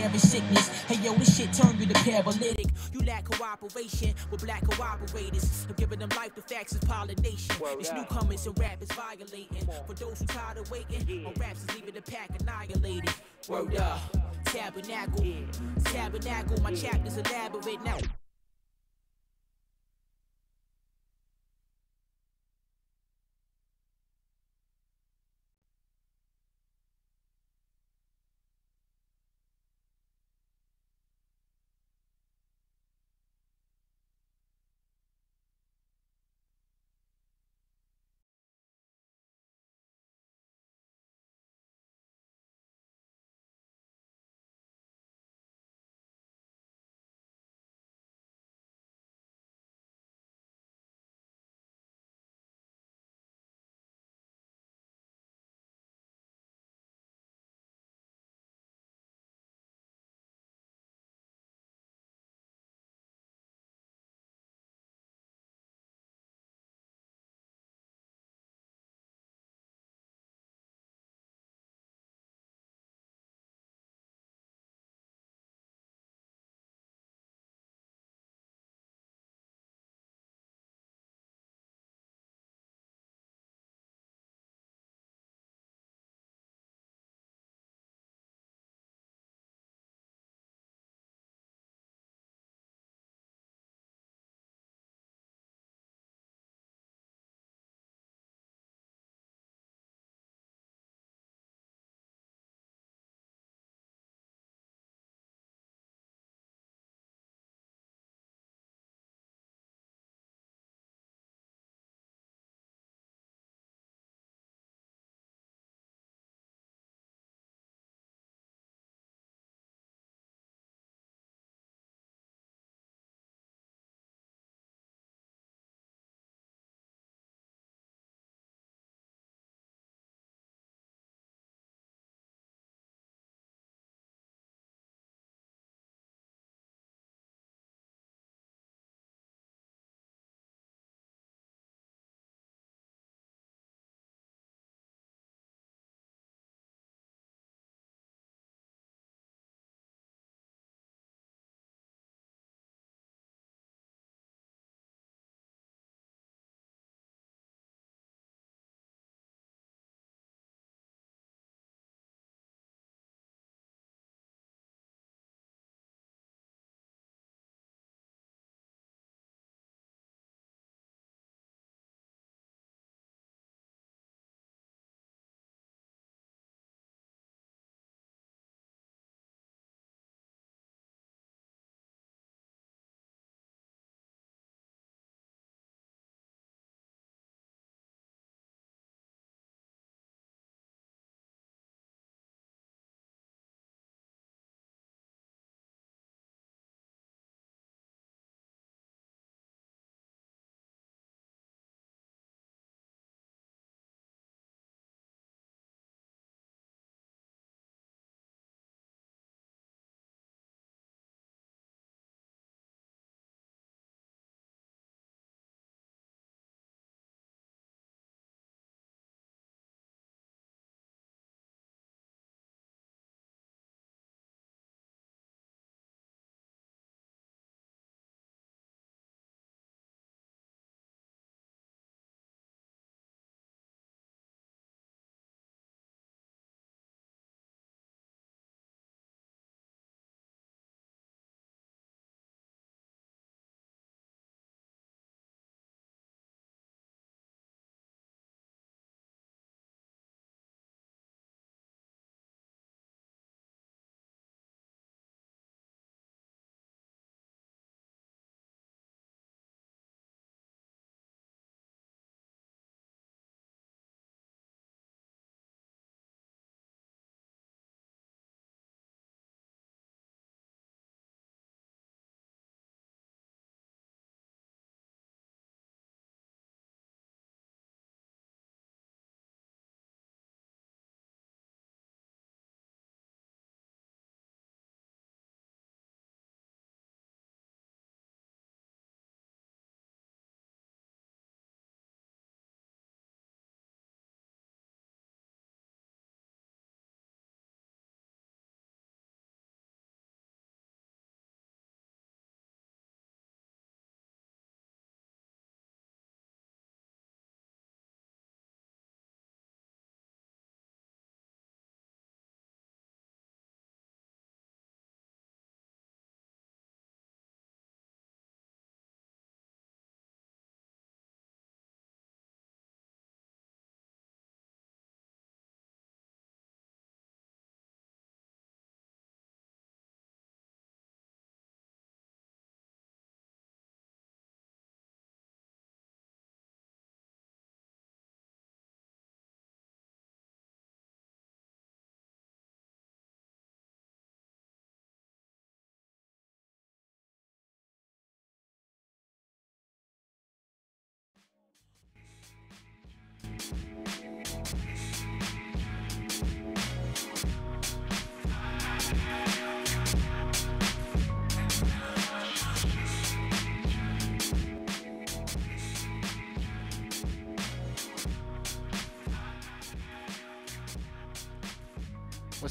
Sickness, hey yo, this shit turned you to paralytic. You lack cooperation with black cooperators. I'm giving them life, the facts is pollination. It's newcomers and rap is violating. For those who tired of waiting, my raps is leaving the pack annihilated. Word up, tabernacle, tabernacle. My chapters elaborate now.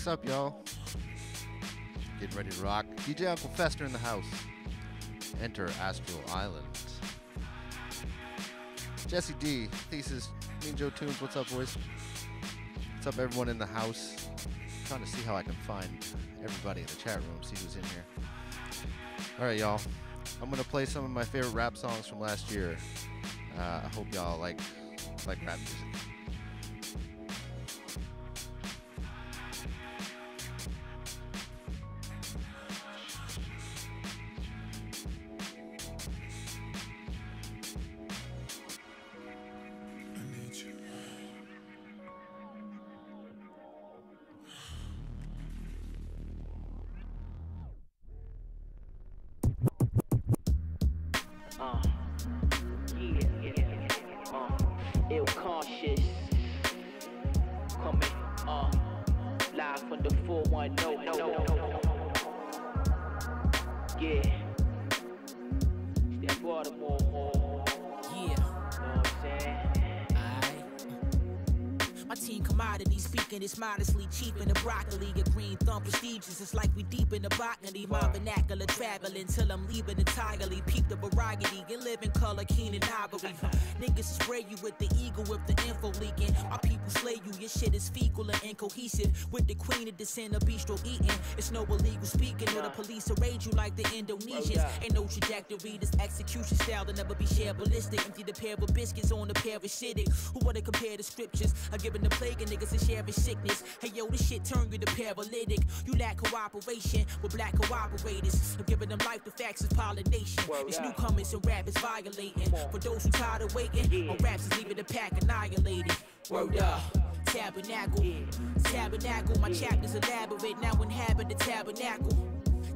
Up, y'all? Getting ready to rock. DJ Uncle Fester in the house. Enter Astral Island. Jesse D, Thesis, Mean Joe Tunes, what's up, boys? What's up, everyone in the house? trying to see how I can find everybody in the chat room, see who's in here. Alright, y'all. I'm gonna play some of my favorite rap songs from last year. Uh, I hope y'all like like rap music. 410. No, no, no. Speaking is modestly cheap in the broccoli. A green thumb prestigious, it's like we deep in the botany. My vernacular traveling till I'm leaving entirely. Peep the variety and live in color, keen and ivory. Niggas spray you with the eagle with the info leaking. My people slay you, your shit is fecal and incohesive. With the queen of the sin of bistro eating. It's no illegal speaking, or the police arrange you like the Indonesians. Oh, Ain't no trajectory, this execution style that never be shared ballistic. Empty the pair of biscuits on the pair of shitting. Who wanna compare the scriptures? I giving the plague and niggas a sharing sickness. Hey yo, this shit turn you to paralytic. You lack cooperation with black cooperators. I'm giving them life, the facts is pollination. It's newcomers and rap is violating. For those who tired of waiting, my raps is leaving the pack annihilated. Word up. Tabernacle, tabernacle, my chapters elaborate, now inhabit the tabernacle.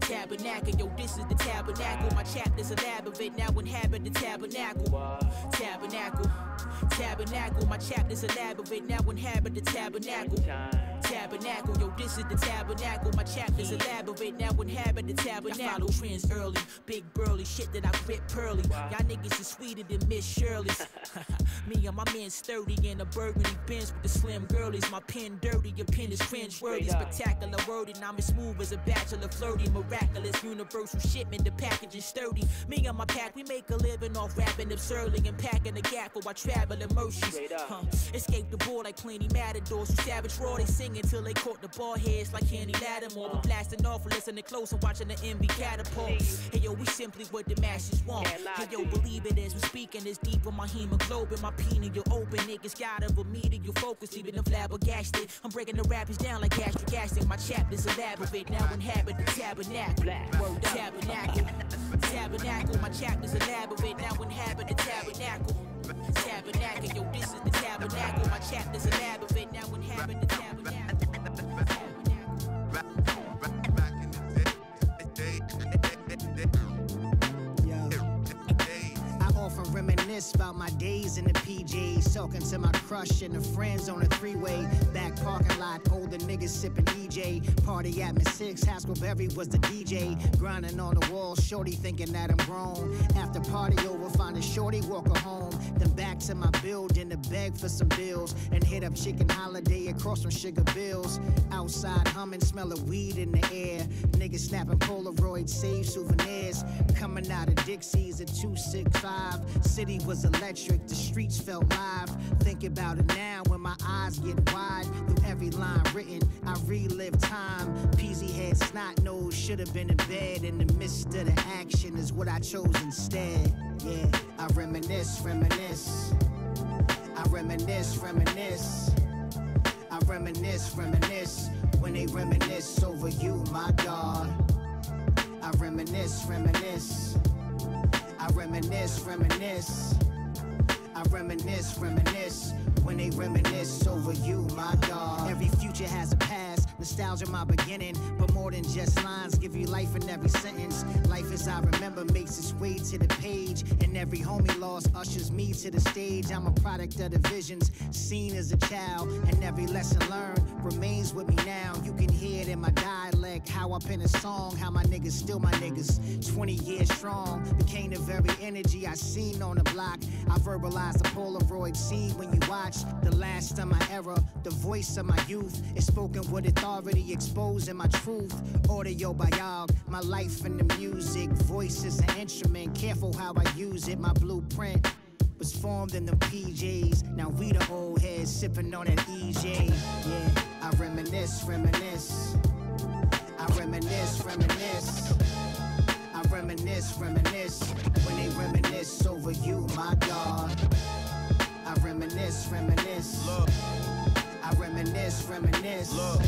Tabernacle, yo, this is the tabernacle. My chapters elaborate, now inhabit the tabernacle. Tabernacle, tabernacle, my chapters elaborate, now inhabit the tabernacle. Tabernacle, yo, this is the tabernacle. My chapters elaborate, now inhabit the tabernacle. I follow trends early, big burly shit that I grip pearly. Y'all niggas is sweeter than Miss Shirley's. Me and my man sturdy in a burgundy bench with the slim girlies. My pen dirty, your pen is cringe worthy. Spectacular wording, I'm as smooth as a bachelor flirty. Miraculous, universal shipment, the package is sturdy. Me and my pack, we make a living off rapping absurdly and packing the gap while I travel in mercies. Huh. Escape the board like plenty matadors who savage raw. They sing until they caught the ball heads like Kenny Lattimore. We blasting off, listening close and watching the MB catapult. Hey yo, we simply what the masses want. Hey yo, believe it as we speaking is deep in my hemoglobin. My penile open, niggas got of a you focus, leaving them flabbergasted. I'm breaking the rappers down like gastric acid. My chapters elaborate, now inhabit the tabernacle. Word tabernacle, tabernacle. My chapters elaborate, now inhabit the tabernacle. Tabernacle, yo, this is the talking to my crush and the friends on the three-way. Back parking lot, older niggas sipping EJ. Party at Miss Six, Haskell Berry was the DJ. Grinding on the wall, shorty thinking that I'm grown. After party over, find a shorty, walk her home. Then back to my building to beg for some bills. And hit up Chicken Holiday across from sugar bills. Outside humming, smell of weed in the air. Niggas snapping Polaroid, save souvenirs. Coming out of Dixie's at 265. City was electric, the streets felt live. Think about it now when my eyes get wide. Through every line written, I relive time. Peasy head, snot nose, should have been in bed. In the midst of the action is what I chose instead. Yeah, I reminisce, reminisce. I reminisce, reminisce. I reminisce, reminisce. When they reminisce over you, my God. I reminisce, reminisce. I reminisce, reminisce. I reminisce, reminisce. When they reminisce over you, my God. Every future has a past. Nostalgia, my beginning. But more than just lines, give you life in every sentence. Life as I remember makes its way to the page. And every homie lost ushers me to the stage. I'm a product of the visions seen as a child. And every lesson learned remains with me now. You can hear it in my dialect. How I pen a song, how my niggas still my niggas. 20 years strong, became the very energy I seen on the block. I verbalized the Polaroid scene when you watch the last of my era, the voice of my youth. It's spoken with authority, exposing my truth. Audio biog, my life in the music. Voice is an instrument, careful how I use it. My blueprint was formed in the PJs. Now we the old heads sipping on that EJ. Yeah, I reminisce, reminisce. I reminisce, reminisce. I reminisce, reminisce. When they reminisce over you, my God. I reminisce, reminisce. Look, I reminisce, reminisce. look,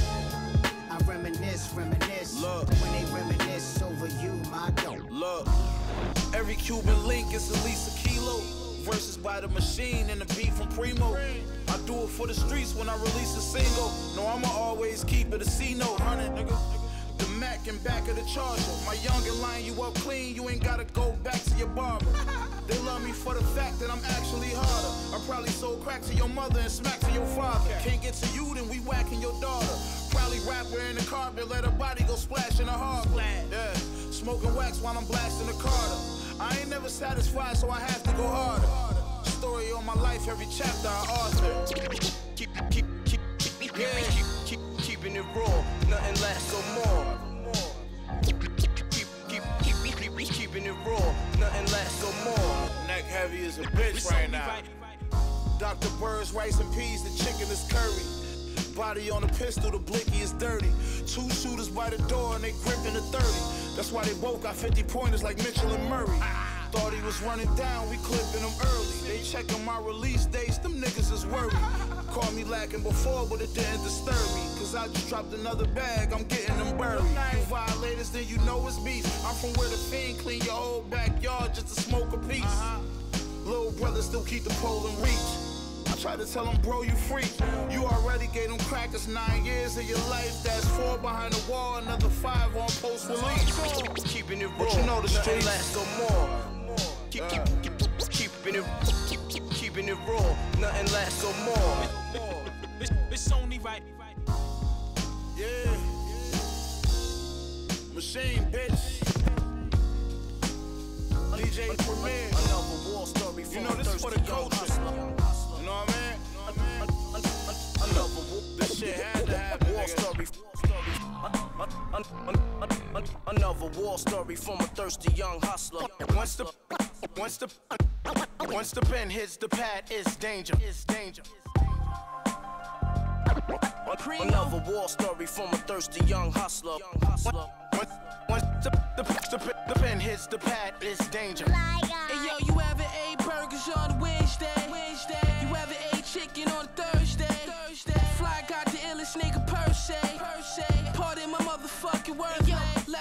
I reminisce, reminisce. Look. When they reminisce over you, my God. look. Every Cuban link is at least a kilo. Versus by the machine and the beat from Primo. I do it for the streets when I release a single. No, I'ma always keep it a C note, hundred nigga. Mac in back of the charger. My youngin' line you up clean, you ain't gotta go back to your barber. They love me for the fact that I'm actually harder. I probably sold crack to your mother and smack to your father. Can't get to you, then we whacking your daughter. Probably rapper in the carpet, let her body go splash in the harbor. Yeah, smoking wax while I'm blasting the Carter. I ain't never satisfied, so I have to go harder. Story on my life, every chapter I author. keep, keep, keep, keep, Yeah. keep, keep, keep keeping it raw. Nothing lasts so more. Keeping it raw. Nothing lasts so more. Neck heavy as a bitch right now. Dr. Bird's rice and peas, the chicken is curry. Body on a pistol, the blicky is dirty. Two shooters by the door and they gripping the 30. That's why they both got 50 pointers like Mitchell and Murray. Thought he was running down, we clipping him early. They checking my release dates, them niggas is worried. Called me lacking before, but it didn't disturb me. Cause I just dropped another bag, I'm getting them buried. You violators, then you know it's beef. I'm from where the fiend clean your whole backyard just to smoke a piece. Uh-huh. Little brother still keep the pole in reach. I tried to tell him, bro, you freak. You already gave them crackers nine years of your life. That's four behind the wall, another five on post release. Keeping it raw. But you know the Nothing streets. lasts so more. Keep, keep, keep, keeping it, keep, keep, keeping it raw. Nothing less or more. It's, it's only right. Yeah. Machine, bitch. DJ Premier. Another war story You know, this is for the young culture. You know what I mean? Another war. This shit had to happen, war nigga. story. Another war story from a thirsty young hustler. Once the once the once the pen hits the pad, it's danger. It's danger. Another war story from a thirsty young hustler. Once, once the, the, the, the pen hits the pad, it's danger. Hey yo, you ever ate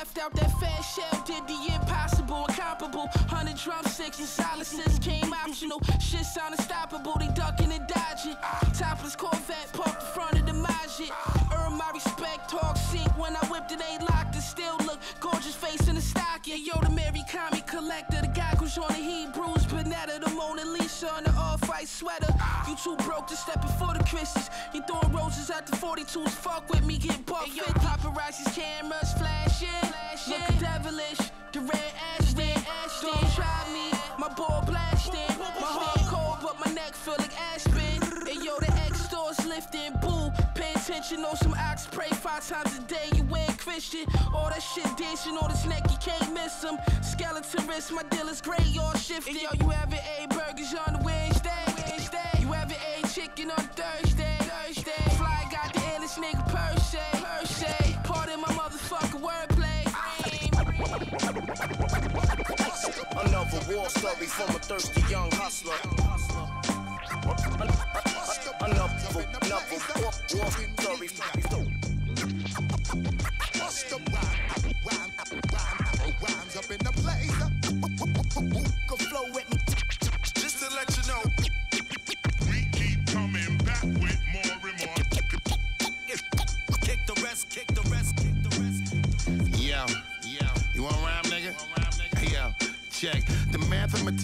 left out that fat shell, did the impossible, incomparable. Hundred drumsticks and silences came optional. Shit sound unstoppable, they ducking and dodging. Topless Corvette parked in front of the Majid. Earn my respect, talk sync when I whipped it, ain't locked. It still look gorgeous face in the stocking. Yeah, yo, the Mary comic collector, the goggles on the Hebrews, Panetta, the Mona Lisa on the off-white sweater. You too broke to step before the Christians. You throwing roses at the 42s. Fuck with me, get buck 50. Paparazzi's cameras Pay Know some ox, pray five times a day. You ain't Christian. All that shit dancing on his neck, you can't miss him. Skeleton wrist, my deal dealer's gray, all shifting. yo, you ever A burgers on Wednesday? Wednesday. You ever A chicken on Thursday? Thursday. Fly got the illest nigga per se. Per se. Pardon my motherfucking wordplay. Another war story from a thirsty young hustler. Another, another war, war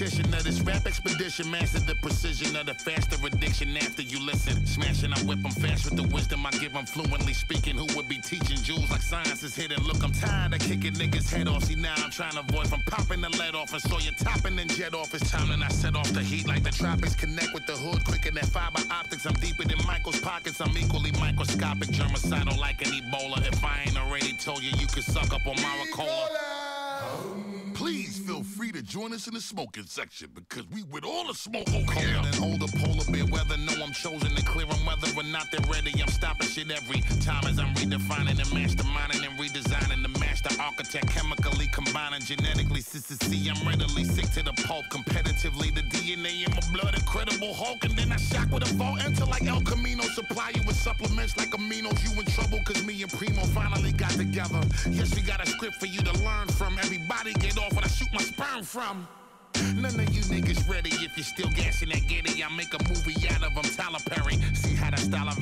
mathematician of this rap expedition. Master the precision of the faster addiction after you listen. Smashing, I whip them fast with the wisdom I give them fluently speaking. Who would be teaching jewels like science is hidden? Look, I'm tired of kicking niggas' head off. See, now I'm trying to avoid from popping the lead off and saw you topping and jet off. It's time and I set off the heat like the tropics. Connect with the hood quicker than fiber optics. I'm deeper than Michael's pockets. I'm equally microscopic, germicidal like an Ebola. If I ain't already told you, you could suck up on my Maricola. Please feel free to join us in the smoking section because we with all the smoke oh, over Colder here. than older polar bear weather. No, I'm chosen to clear them whether or not they're ready. I'm stopping shit every time as I'm redefining and masterminding and redesigning the master architect, chemically combining genetically. Sister C, I'm readily sick to the pulp. Competitively, the DNA in my blood, incredible Hulk. And then I shock with a vault enter like El Camino. Supply you with supplements like aminos. You in trouble cause me and Primo finally got together. Yes, we got a script for you to learn from. Everybody get off when I shoot my sperm from. None of you niggas ready if you're still gassing that giddy. I make a movie out of them, Tyler Perry. See how the style I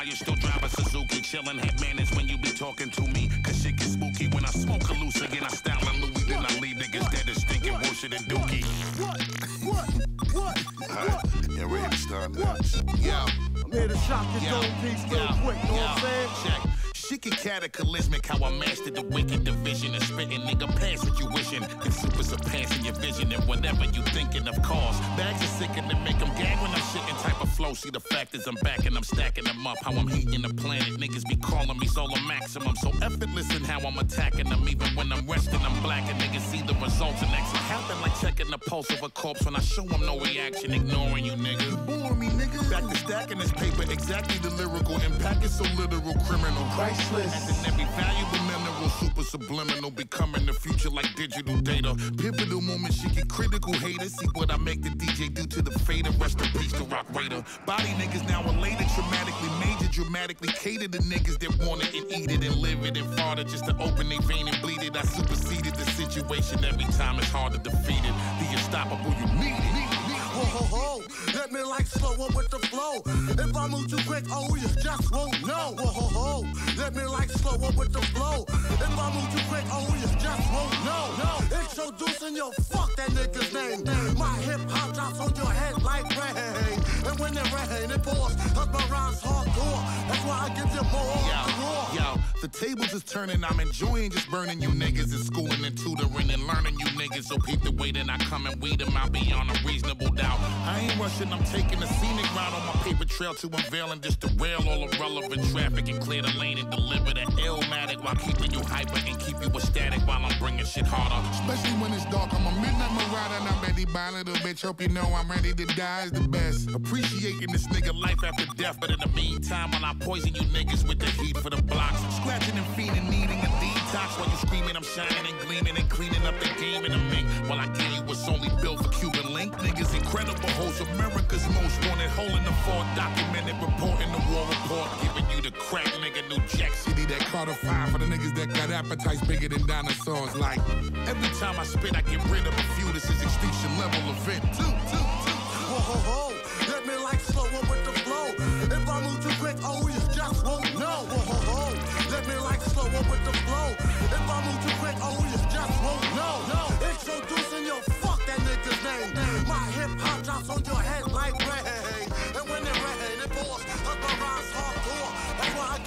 the while you still drive a Suzuki. Chillin' head manners when you be talking to me. Cause shit gets spooky when I smoke a loose again. I style a Louis, then I leave niggas dead and stinking worse than Dookie. What? What? What? Alright, yeah, ready to start this. Yo. I'm here to shock your Yo, dome piece real yo, quick, know what I'm saying? Check. Shit get cataclysmic how I mastered the wicked division of spitting. Nigga, pass what you wishing. And super surpassing your vision and whatever you thinking of cause. Bags are sickin' to make them gag when I'm shitting type of flow. See the fact is I'm back and I'm stacking them up. How I'm heating the planet. Niggas be calling me solar maximum. So effortless in how I'm attacking them. Even when I'm resting, I'm black and niggas see the results. And next happen like checking the pulse of a corpse when I show them no reaction, ignoring you, nigga. Bore me, nigga. Back to stacking this paper, exactly the lyrical impact is so literal, criminal. Priceless. And every valuable mineral, super subliminal, becoming the future like digital data. Pivotal moment, she get critical haters. See what I make the DJ do to the fader. Rest in peace to Rock Raider. Body niggas now elated, traumatically major, dramatically cater to niggas that want it and eat it and live it and fart it just to open their vein and bleed it. I superseded the situation every time it's hard to defeat it. The unstoppable, you need it. Ho ho ho, let me like slow up with the flow. If I move too quick, oh you just won't know. Ho ho ho, let me like slow up with the flow. If I move too quick, oh you just won't know. No, introducing your fuck that nigga's name. My hip hop drops on your head like rain. And when it rain, it pours. Cause my rhymes hardcore. That's why I give you more Yo, to yo, the tables is turning. I'm enjoying just burning you niggas and schooling and tutoring and learning you niggas. So peep the way that I come and weed them out beyond a reasonable doubt. I ain't rushing, I'm taking a scenic route on my paper trail to unveil and just derail all irrelevant traffic and clear the lane and deliver the illmatic while keeping you hyper and keep you ecstatic while I'm bringing shit harder. Especially when it's dark, I'm a midnight marauder and I'm ready by little bitch. Hope you know I'm ready to die is the best. Appreciating this nigga life after death, but in the meantime, while I poison you niggas with the heat for the blocks, scratching and feeding, needing a detox while you screaming, I'm shining and gleaming and cleaning up the game in the mink. While I give you only built for Cuban link, niggas incredible hoes, America's most wanted, hole in the fall, documented, reporting the war report, giving you the crack, nigga, New Jack City, that Carter Five for the niggas that got appetites bigger than dinosaurs. Like every time I spit, I get rid of a few. This is extinction level event. Two, two, two.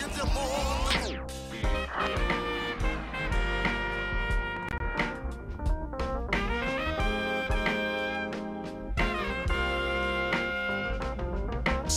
That's why I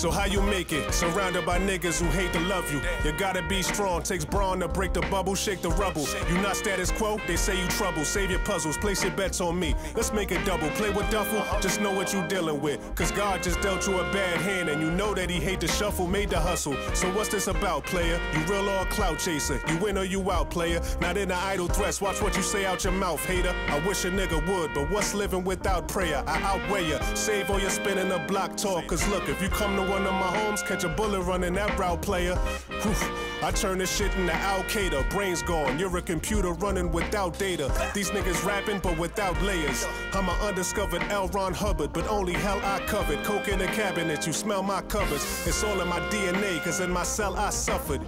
So how you make it? Surrounded by niggas who hate to love you. You gotta be strong. Takes brawn to break the bubble, shake the rubble. You not status quo? They say you trouble. Save your puzzles, place your bets on me. Let's make it double. Play with duffel, just know what you dealing with. Cause God just dealt you a bad hand, and you know that He hate to shuffle, made the hustle. So what's this about, player? You real or clout chaser? You win or you out, player? Not in the idle threats. Watch what you say out your mouth, hater. I wish a nigga would, but what's living without prayer? I outweigh ya. Save all your spinning the block talk. Cause look, if you come to one of my homes, catch a bullet running that route, player. Whew. I turn this shit into Al Qaeda. Brains gone. You're a computer running without data. These niggas rapping but without layers. I'm an undiscovered L. Ron Hubbard, but only hell I covered. Coke in the cabinet, you smell my covers. It's all in my DNA, cause in my cell I suffered.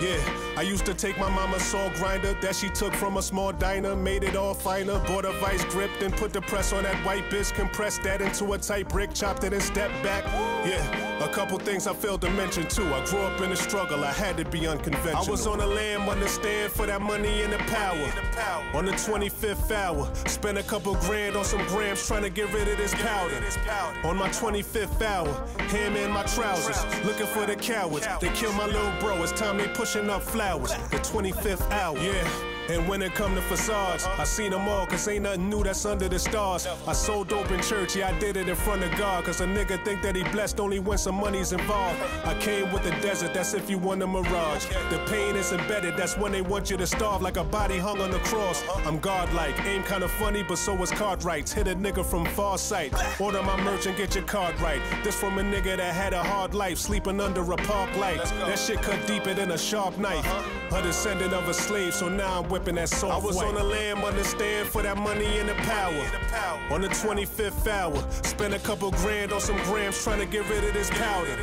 Yeah, I used to take my mama's saw grinder that she took from a small diner, made it all finer, bought a vice grip, then put the press on that white bitch, compressed that into a tight brick, chopped it and stepped back. Yeah, a couple things I failed to mention too. I grew up in a struggle, I had to be unconventional. I was on the understand for that money and the power. On the 25th hour, spent a couple grand on some grams trying to get rid of this powder. On my 25th hour, hand in my trousers, looking for the cowards. They killed my little bro, it's time they pushing up flowers. The 25th hour, yeah. And when it come to facades, I seen them all, cause ain't nothing new that's under the stars. I sold dope in church, yeah, I did it in front of God, cause a nigga think that he blessed only when some money's involved. I came with the desert, that's if you want a mirage. The pain is embedded, that's when they want you to starve like a body hung on the cross. I'm godlike, aim kinda funny, but so is Cartwright's. Hit a nigga from far sight. Order my merch and get your card right. This from a nigga that had a hard life, sleeping under a park light. That shit cut deeper than a sharp knife. A descendant of a slave, so now I'm whipping that soft I was white. on the lamb, understand for that money and the power. On the 25th hour, spent a couple grand on some grams trying to get rid of this powder.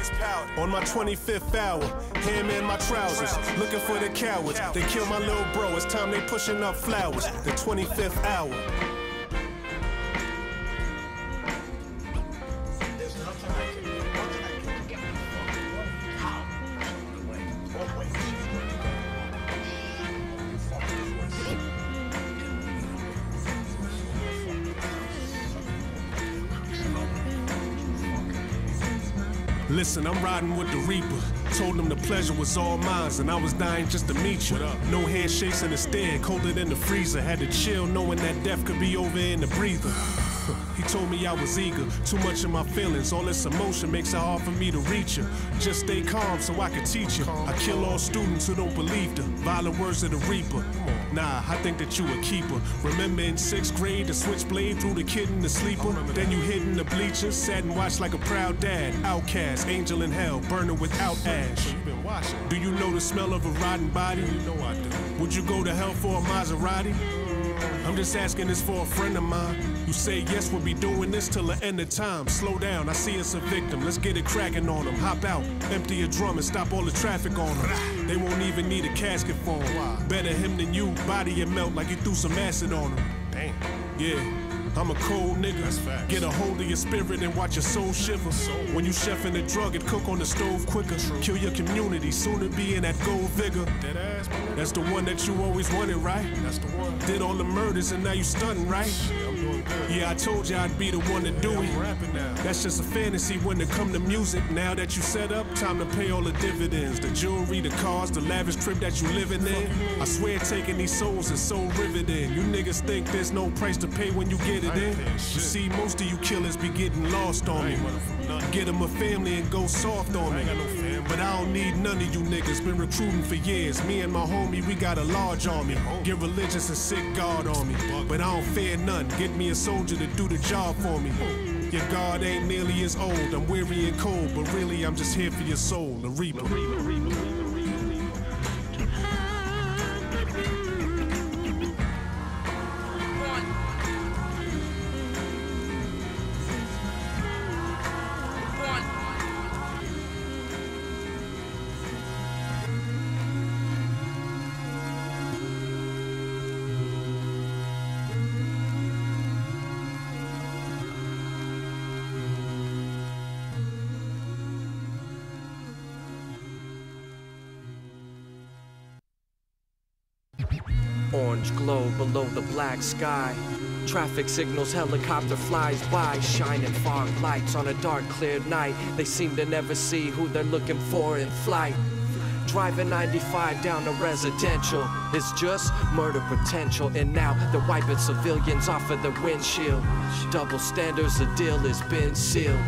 On my 25th hour, him in my trousers, looking for the cowards. They kill my little bro, it's time they pushing up flowers. The 25th hour. Listen, I'm riding with the Reaper. Told him the pleasure was all mine, and I was dying just to meet you. No handshakes in the stand, colder than the freezer. Had to chill, knowing that death could be over in the breather. He told me I was eager, too much of my feelings. All this emotion makes it hard for me to reach you. Just stay calm so I can teach you. I kill all students who don't believe the violent words of the Reaper. Nah, I think that you a keeper. Remember in sixth grade, the switchblade through the kid in the sleeper. Then you hid in the bleachers, sat and watched like a proud dad. Outcast, angel in hell, burning without ash. Do you know the smell of a rotten body? You know I do. Would you go to hell for a Maserati? I'm just asking this for a friend of mine. You say yes, we'll be doing this till the end of time. Slow down, I see us a victim. Let's get it cracking on them. Hop out, empty a drum and stop all the traffic on them. They won't even need a casket for him. Better him than you, body and melt like you threw some acid on him. Damn. Yeah. I'm a cold nigga. Get a hold of your spirit and watch your soul shiver. When you chefing the drug, it cook on the stove quicker. Kill your community, soon to be in that gold vigor. That's the one that you always wanted, right? That's the one. Did all the murders and now you stunting, right? Yeah, I told you I'd be the one to do it. That's just a fantasy when it come to music. Now that you set up, time to pay all the dividends. The jewelry, the cars, the lavish trip that you living in. I swear taking these souls is so riveting. You niggas think there's no price to pay when you get it in. You see, most of you killers be getting lost on me. Get them a family and go soft on me. But I don't need none of you niggas. Been recruiting for years. Me and my homie, we got a large army. Get religious and sick guard on me. But I don't fear none. Get me a soldier to do the job for me. Your God ain't nearly as old. I'm weary and cold, but really I'm just here for your soul, the Reaper. Orange glow below the black sky. Traffic signals, helicopter flies by, shining fog lights on a dark, clear night. They seem to never see who they're looking for in flight. Driving 95 down a residential is just murder potential. And now they're wiping civilians off of the windshield. Double standards, the deal has been sealed.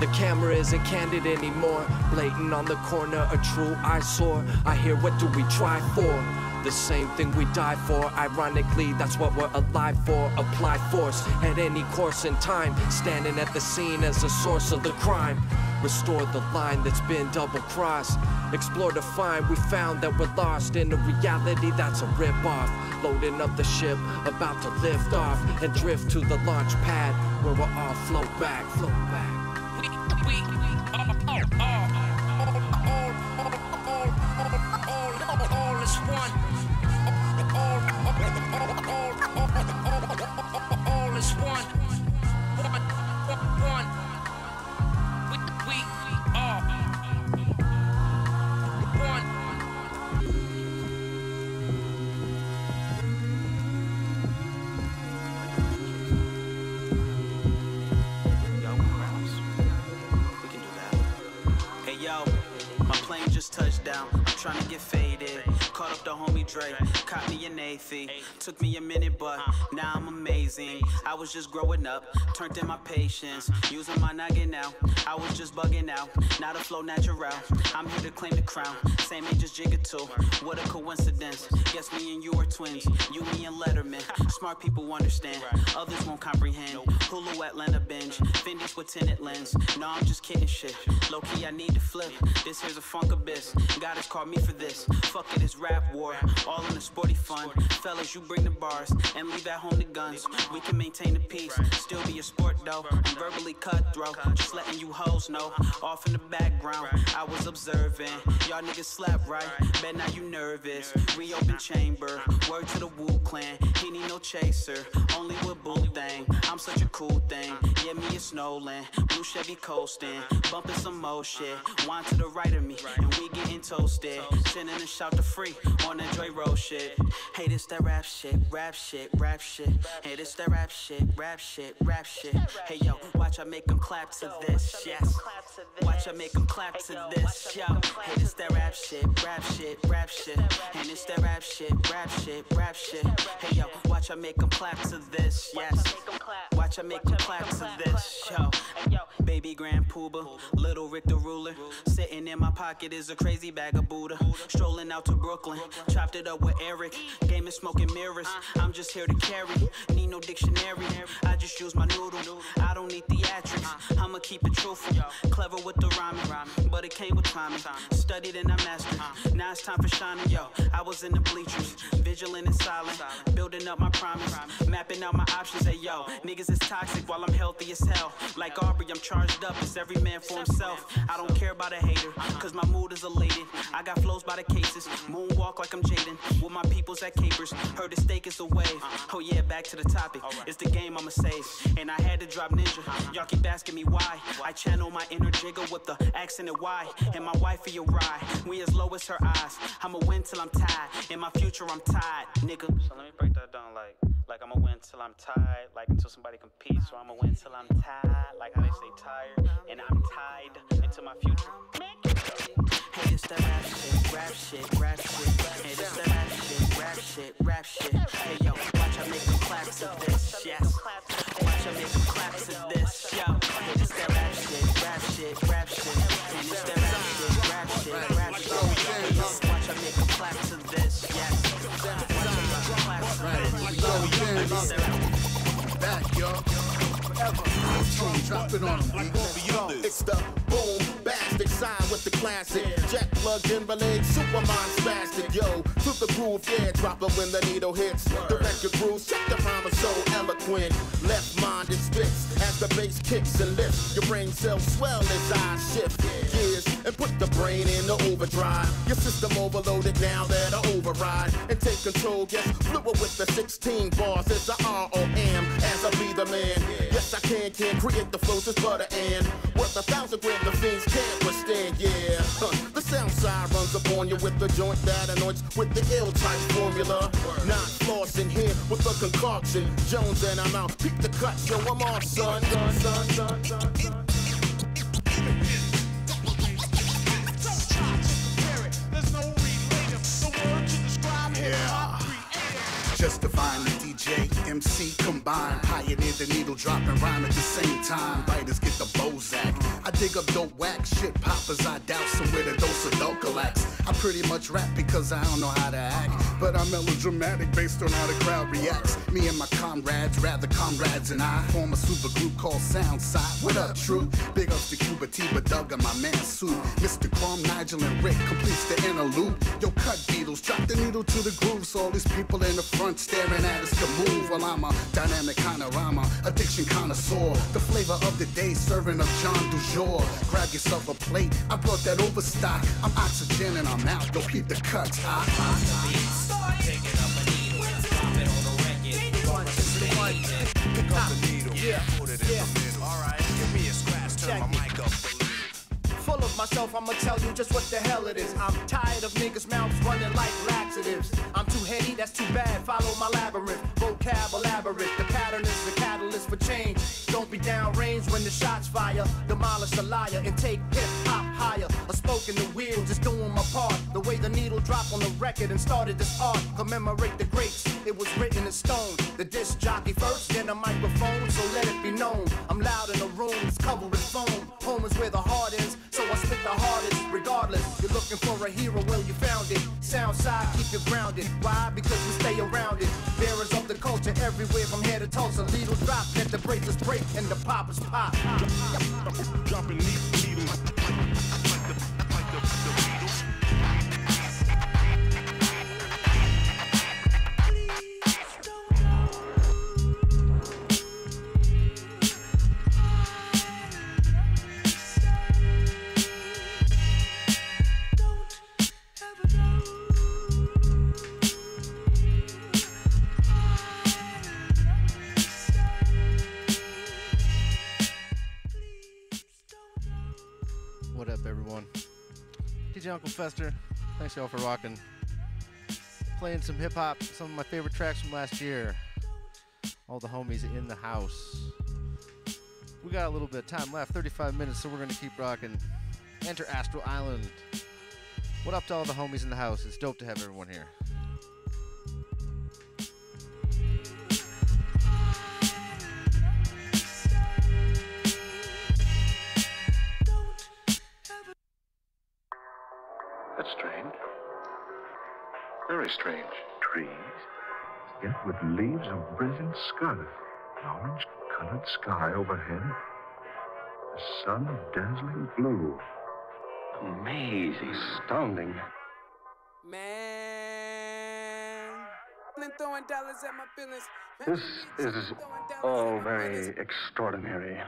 The camera isn't candid anymore. Blatant on the corner, a true eyesore. I hear, what do we try for? The same thing we die for. Ironically, that's what we're alive for. Apply force at any course in time. Standing at the scene as a source of the crime. Restore the line that's been double crossed. Explore to find we found that we're lost in a reality that's a rip off. Loading up the ship, about to lift off and drift to the launch pad where we'll all float back, float back. All, all, all, all one. That. Hey yo, my plane just touched down. I'm trying to get faded. Up the homie Dre, caught me an Navy. Took me a minute, but now I'm amazing. I was just growing up, turned in my patience. Using my noggin now. I was just bugging out. Now the flow natural. I'm here to claim the crown. Same age as Jigga too. What a coincidence. Guess me and you are twins. You, me, and Letterman. Smart people understand. Others won't comprehend. Hulu Atlanta binge. Fendi's with tinted lens. No, I'm just kidding shit. Low key, I need to flip. This here's a funk abyss. God has called me for this. Fuck it, it's rap war. All in the sporty fun. Fellas, you bring the bars and leave at home the guns. We can maintain the peace. Still be a sport though. I'm verbally cutthroat. Just letting you hoes know. Off in the background, I was observing. Y'all niggas slap right. Bet now you nervous. Reopen chamber. Word to the Wu Clan. He need no chaser. Only with Boo Thing. I'm such a cool thing. Yeah, me it's Nolan. Blue Chevy coasting. Bumping some more shit. Wine to the right of me. And we getting toasted. Sending a shout to free on that Dre Roll shit. Hey, this that rap shit. Rap shit. Rap shit. Hey, this that rap shit. Rap shit. Rap shit. Hey, yo, watch I make them clap to this. Yes. Watch I make them clap to this. Yo. Hey, this that rap shit. Rap shit. Rap shit. And this that rap shit. Rap shit. Rap shit. Hey, yo, watch I make them clap to this. Yes. Watch I make them clap to this. Yo. Baby Grand Puba. Little Rick the ruler. Sitting in my pocket is a crazy bag of Buddha. Strolling out to Brooklyn. Chopped it up with Eric. Game is smoking mirrors. I'm just here to carry. Need no dictionary. I just use my noodle. I don't need theatrics. I'ma keep it truthful. Clever with the rhyming. But it came with timing. Studied and I mastered. Now it's time for shining. Yo, I was in the bleachers. Vigilant and silent. Building up my promise. Mapping out my options. Hey, yo, niggas is toxic while I'm healthy as hell. Like Aubrey, I'm charged up. It's every man for himself. I don't care about a hater. Cause my mood is elated. I got flows by the cases. Moonwalk like I'm Jaden. With my peoples at Capers. Heard the stake is a wave. Oh, yeah, back to the topic. It's the game I'ma save. And I had to drop Ninja. Y'all keep asking me why. I channel my inner jigger with the accent and why. And my wifey a ride. We as low as her eyes. I'ma win till I'm tired. In my future, I'm tired, nigga. So let me break that down like. Like I'ma win till I'm tired, like until somebody competes, So I'ma win till I'm tired, like how they say tired, and I'm tied into my future. Hey, it's that rap shit, rap shit, rap shit. Hey, this that rap shit, rap shit, rap shit. Hey, yo, watch I make them clap to this, yes. Watch I make them clap to this, yo. Hey, this that rap shit, rap shit, rap shit. Hey, this that rap shit, rap shit, rap shit. Watch I make them clap to this, yes. It's the boom bastard sign with the classic. Jack plugged in relay, Superman spastic, yo. Took the groove, yeah, drop it when the needle hits. The record grooves, check the rhyme is so eloquent. Left minded spits as the bass kicks and lifts. Your brain cells swell as I shift gears and put the brain in the overdrive. Your system overloaded now that I override and take control. Yes, fluid with the 16 bars. It's a R-O-M as I be the man. Yes, I can, can create the flows, it's butter and worth a thousand grand the fiends can't withstand. Yeah, huh. the sound side runs upon you with the joint that anoints with the ill type formula. Not flossing here with the concoction. Jones and I'm out. Peek the cut, yo, I'm off, son. son, son, son, Just define the DJ, MC combine. Pioneer the needle drop and rhyme at the same time. Writers get the Bozak. I dig up dope whack shit poppers. I doubt some with a dose of Dulcolax. I pretty much rap because I don't know how to act. but I'm melodramatic based on how the crowd reacts. Me and my comrades, rather comrades and I form a super group called Soundside. What up, True? Big ups to Cuba T, but Doug and my man Sue. Mr. Crum, Nigel, and Rick completes the interlude. Yo, cut Beatles, drop the needle to the groove. So all these people in the front staring at us can move. A dynamic of rhymer, addiction connoisseur. The flavor of the day, serving up John du jour. Grab yourself a plate, I brought that overstock. I'm oxygen and I'm out, don't keep the cuts give me a scratch, turn my mic up. Full of myself, I'ma tell you just what the hell it is. I'm tired of niggas' mouths running like laxatives. I'm too heady, that's too bad. Follow my labyrinth, elaborate. The pattern is the catalyst for change. Don't be downrange when the shots fire. Demolish the liar and take hip hop higher. A spoke in the wheel, just doing my part. The way the needle dropped on the record and started this art. Commemorate the greats, it was written in stone. The disc jockey first, then a microphone, so let it be known. I'm loud in the room, it's covered with foam. Home is where the heart is, so I spit the hardest. Regardless, you're looking for a hero, well you found it. Sound side, keep you grounded. Why? Because we stay around it. Bearers of the culture everywhere from here to Tulsa. Needle drop, let the breakers break and the poppers pop. Dropping needles. Fester. Thanks, y'all, for rocking. Playing some hip hop, some of my favorite tracks from last year. All the homies in the house. We got a little bit of time left, 35 minutes, so we're to keep rocking. Enter Astral Island. What up to all the homies in the house? It's dope to have everyone here. Very strange. Trees, yet with leaves of brilliant scarlet. An orange-colored sky overhead. The sun of dazzling blue. Amazing. Astounding. Man, been throwing dollars at my feelings. This is all very extraordinary.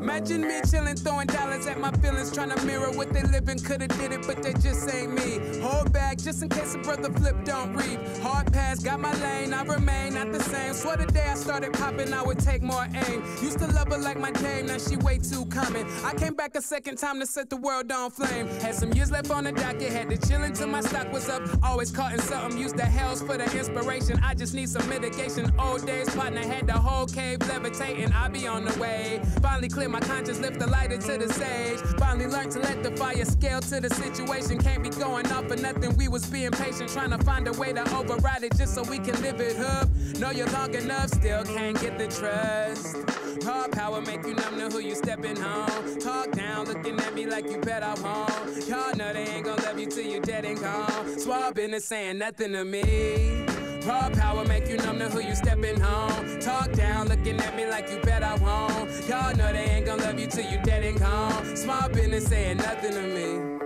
Imagine me chillin', throwing dollars at my feelings, trying to mirror what they living. Coulda did it, but they just ain't me. Hold back just in case a brother flip don't read. Hard pass, got my lane, I remain not the same. Swear the day I started popping, I would take more aim. Used to love her like my dame, now she way too common. I came back a second time to set the world on flame. Had some years left on the docket, had to chill until my stock was up. Always caught in something, used the hells for the inspiration. I just need some mitigation. Old days, partner had the whole cave levitating. I be on the way. Finally clear my conscience, lift the light into the stage. Finally learned to let the fire scale to the situation. Can't be going off for nothing. We was being patient, trying to find a way to override it just so we can live it up. Know you're long enough, still can't get the trust. Raw power make you numb to who you stepping home. Talk down, looking at me like you bet I won't. Y'all know they ain't gonna love you till you dead and gone. Swab business saying nothing to me. Raw power make you numb to who you stepping home. Talk down, looking at me like you bet I won't. Y'all know they ain't gonna love you till you dead and gone. Small business saying nothing to me.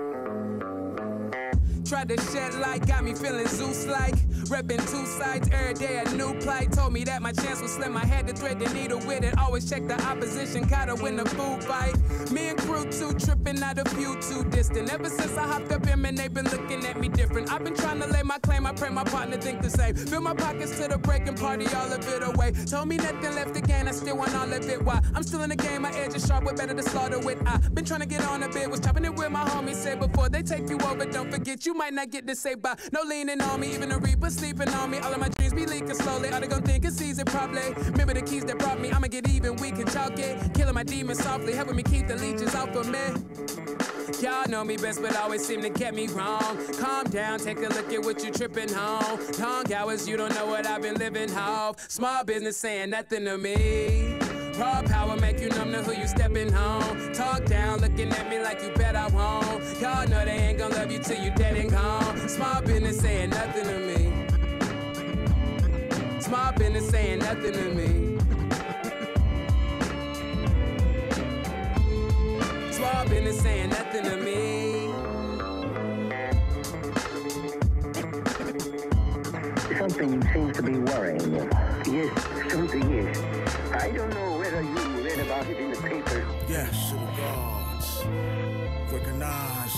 Tried to shed light, got me feeling Zeus like. Reppin' two sides every day, a new plight. Told me that my chance was slim. I had to thread the needle with it. Always check the opposition, gotta win the food fight. Me and crew two trippin', out a few too distant. Ever since I hopped up in, man, they been looking at me different. I've been trying to lay my claim, I pray my partner think the same. Fill my pockets to the breaking party, all of it away. Told me nothing left to gain, I still want all of it. Why? I'm still in the game, my edge is sharp, we're better to slaughter with. I been trying to get on a bit, was chopping it with my homies. Said before they take you over, don't forget you might not get to say bye. No leaning on me, even the reaper sleeping on me. All of my dreams be leaking slowly. All they gon' think it's easy, probably. Remember the keys that brought me, I'ma get even, we can chalk it. Killing my demons softly, helping me keep the leeches off of me. Y'all know me best, but always seem to get me wrong. Calm down, take a look at what you tripping on. Long hours, you don't know what I've been living off. Small business saying nothing to me. Raw power make you numb to who you stepping on. Talk down, looking at me like you bet I won't. Y'all know they ain't gonna love you till you dead and gone. Small business saying nothing to me. Small business saying nothing to me. Small business saying nothing to me. Something seems to be worrying you. Yes, something is. I don't know whether you read about it in the paper. Yes, to the gods. Recognize.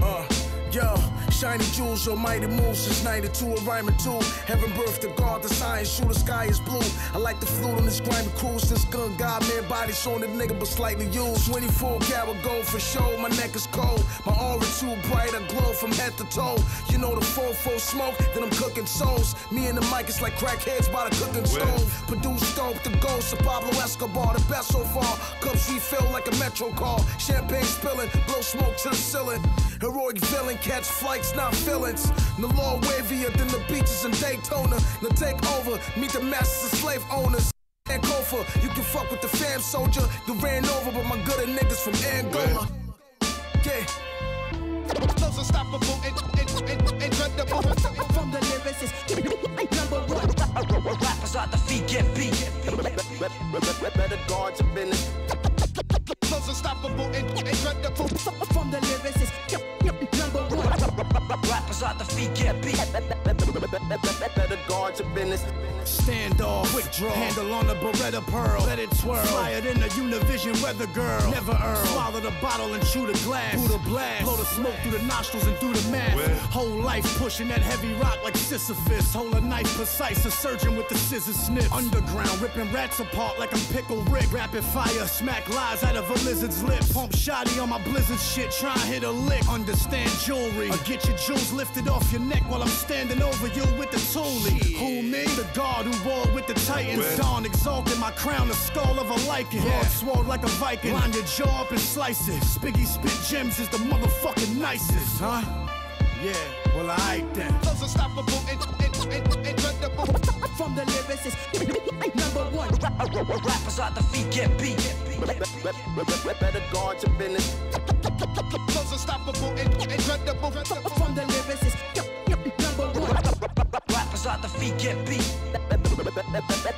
Uh, yo, shiny jewels, almighty moves since 92, a rhyming tool. Heaven birth to God, the science, shoot the sky is blue. I like the flute on this grimy cruise since gun God, man, body showing the nigga, but slightly used. 24 karat gold for show, my neck is cold. My aura too bright, I glow from head to toe. You know the 4-4 smoke, then I'm cooking souls. Me and the mic, it's like crackheads by the cooking stove. Produce dope, the ghost of Pablo Escobar, the best so far. Cups refill like a metro car. Champagne spilling, blow smoke to the ceiling. Heroic villain, catch flights, not feelings. The law wavier than the beaches in Daytona. Now take over, meet the masters and slave owners. And Kofa, you can fuck with the fam soldier. You ran over, but my gooder niggas from Angola. Yeah. Flows unstoppable, in- in- in- incredible. From the lyricist, number one. Rappers out the feet get beat. Better guard your business. Flows unstoppable, in- incredible. The feet get beat. Your business. Stand off, quick draw, handle on the Beretta Pearl, let it twirl. Flyer than a Univision weather girl, never earl. Swallow the bottle and chew the glass, Who the blast, blow the smoke through the nostrils and through the mask. Whole life pushing that heavy rock like Sisyphus. Hold a knife precise, a surgeon with the scissors snip. Underground, ripping rats apart like I'm pickle Rick. Rapid fire, smack lies out of a lizard's lip, Pump shoddy on my blizzard shit, try and hit a lick. Understand jewelry, or get your jewels lifted off your neck while I'm standing over you with the toolie. Who me? The god who war with the titans. Dawn exalted my crown, the skull of a lichen. Broad sword like a Viking. Line your jaw up and slice it. Spiggy spit gems is the motherfucking nicest, huh? Yeah, well, I then. Flows unstoppable, in- in- in- incredible. From the lyricist, number one. Rappers out the feet get beat. Better guard your business. Flows unstoppable, in- incredible. From the lyricist, number one. Rappers out the feet get beat.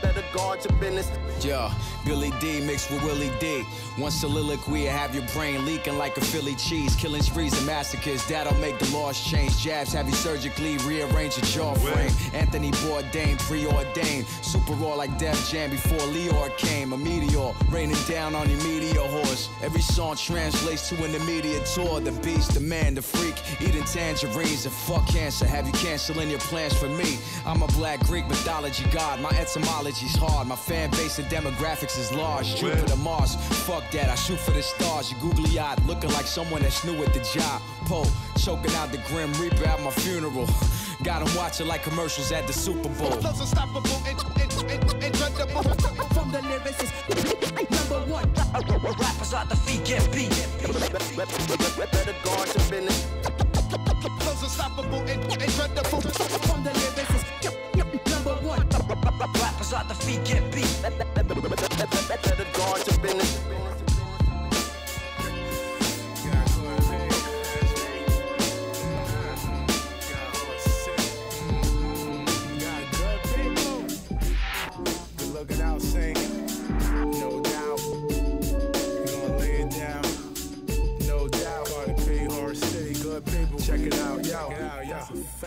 Better guard your business. Yo, Billy D mixed with Willie D. One soliloquy, I have your brain leaking like a Philly cheese. Killing sprees and massacres, that'll make the laws change. Jabs have you surgically rearrange your jaw frame. Anthony Bourdain, preordained. Super raw like Def Jam before Lyor came. A meteor raining down on your meteor horse. Every song translates to an immediate tour. The beast, the man, the freak, eating tangerines and fuck cancer. Have you canceling your plans for me? I'm a black Greek mythology god. My etymology's hard. My fan base and demographics is large. Jupiter, Mars, fuck that. I shoot for the stars. You googly eyed, looking like someone that's new at the job. Poe, choking out the Grim Reaper at my funeral. Got him watching like commercials at the Super Bowl. Flows unstoppable, in- in- in- incredible. From the lyricist, number one. Rappers out the feet get beat. Better guard your business. Flows unstoppable, in- incredible. From the lyricist, number one. Rappers out the feet get beat. Better guard your business. Good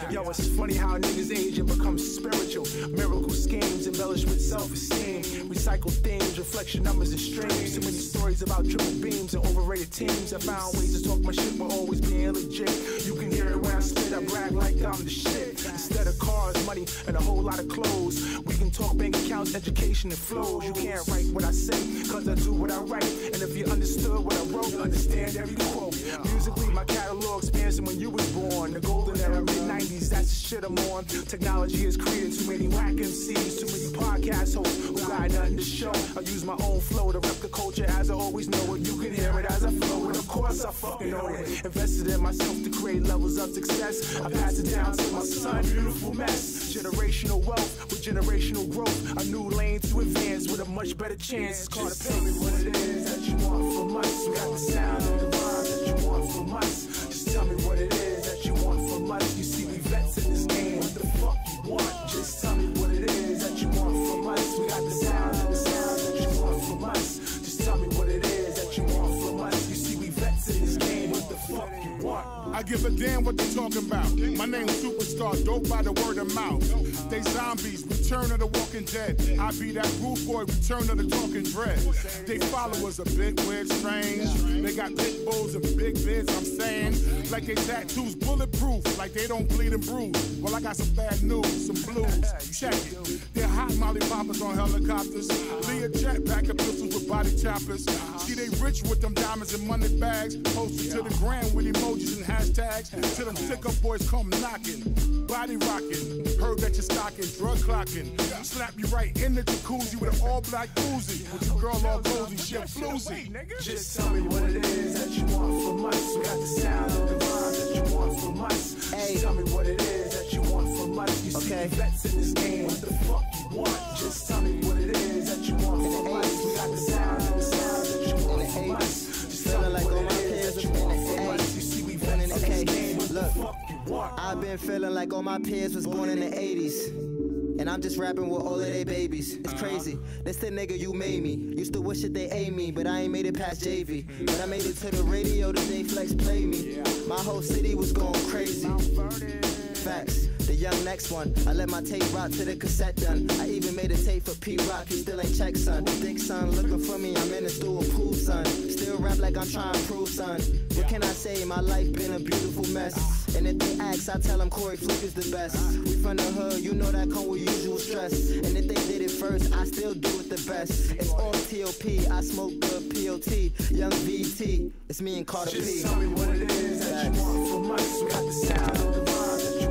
Yo, it's funny how niggas age and become spiritual. Miracle schemes embellished with self-esteem. Recycle themes, reflection numbers and streams. Too many stories about triple beams and overrated teams. I found ways to talk my shit while always being legit. You can hear it when I spit. I brag like I'm the shit. Instead of cars, money, and a whole lot of clothes. We can talk bank accounts, education, and flows. You can't write what I say, cause I do what I write. And if you understood what I wrote, you understand every quote. Musically, my catalog spans when you was born. The golden era, mid 90s, that's This shit I'm on. Technology has created too many whack MCs, too many podcast hosts who got nothing to show. I use my own flow to rep the culture as I always know it. You can hear it as I flow, and of course I fucking know it. Invested in myself to create levels of success. I pass it down to my son, beautiful mess. Generational wealth with generational growth. A new lane to advance with a much better chance. It's called a me what it is that you want from us. We got the sound and the rhyme that you want from us. I give a damn what they talking about. My name's Superstar, dope by the word of mouth. They zombies, return of the walking dead. I be that groove boy, return of the talking dread. They followers a bit weird, strange. They got pit bulls and big bids, I'm saying. Like they tattoos bulletproof, like they don't bleed and bruise. Well, I got some bad news, some blues. Check it. They're hot molly poppers on helicopters. Leah jetpack and pistols with body choppers. See, they rich with them diamonds and money bags. Posted to the ground with emojis and hashtags. Till them sick boys come knocking. Body rocking. Heard that you're stocking, drug clocking. Slap you right in the jacuzzi with an all black Uzi. With your girl all cozy, shit floozy. Just tell me what it is that you want from us. We got the sound and the rhyme that you want from us. Just tell me what it is that you want from us. You see vets in this game. What the fuck you want? Just tell me what it is that you want from us. We got the sound and the sound that you want from us. Just tell me what it is that you want from us. The want? I've been feeling like all my peers was born in the 80s. And I'm just rapping with all of they babies. It's crazy. This the nigga you made me. Used to wish that they A me, but I ain't made it past JV. But I made it to the radio today, Flex play me. My whole city was going crazy. Facts. The young next one. I let my tape rock to the cassette done. I even made a tape for P Rock. He still ain't check, son. Dick son looking for me. I'm in the stool pool, son. Still rap like I'm trying to prove, son. What can I say? My life been a beautiful mess. And if they ask, I tell them Corey Fluke is the best. We from the hood, you know that come with usual stress. And if they did it first, I still do it the best. It's all TOP, I smoke good POT. Young VT, it's me and Carter P. Just tell me what it is that you want from us. We got the sound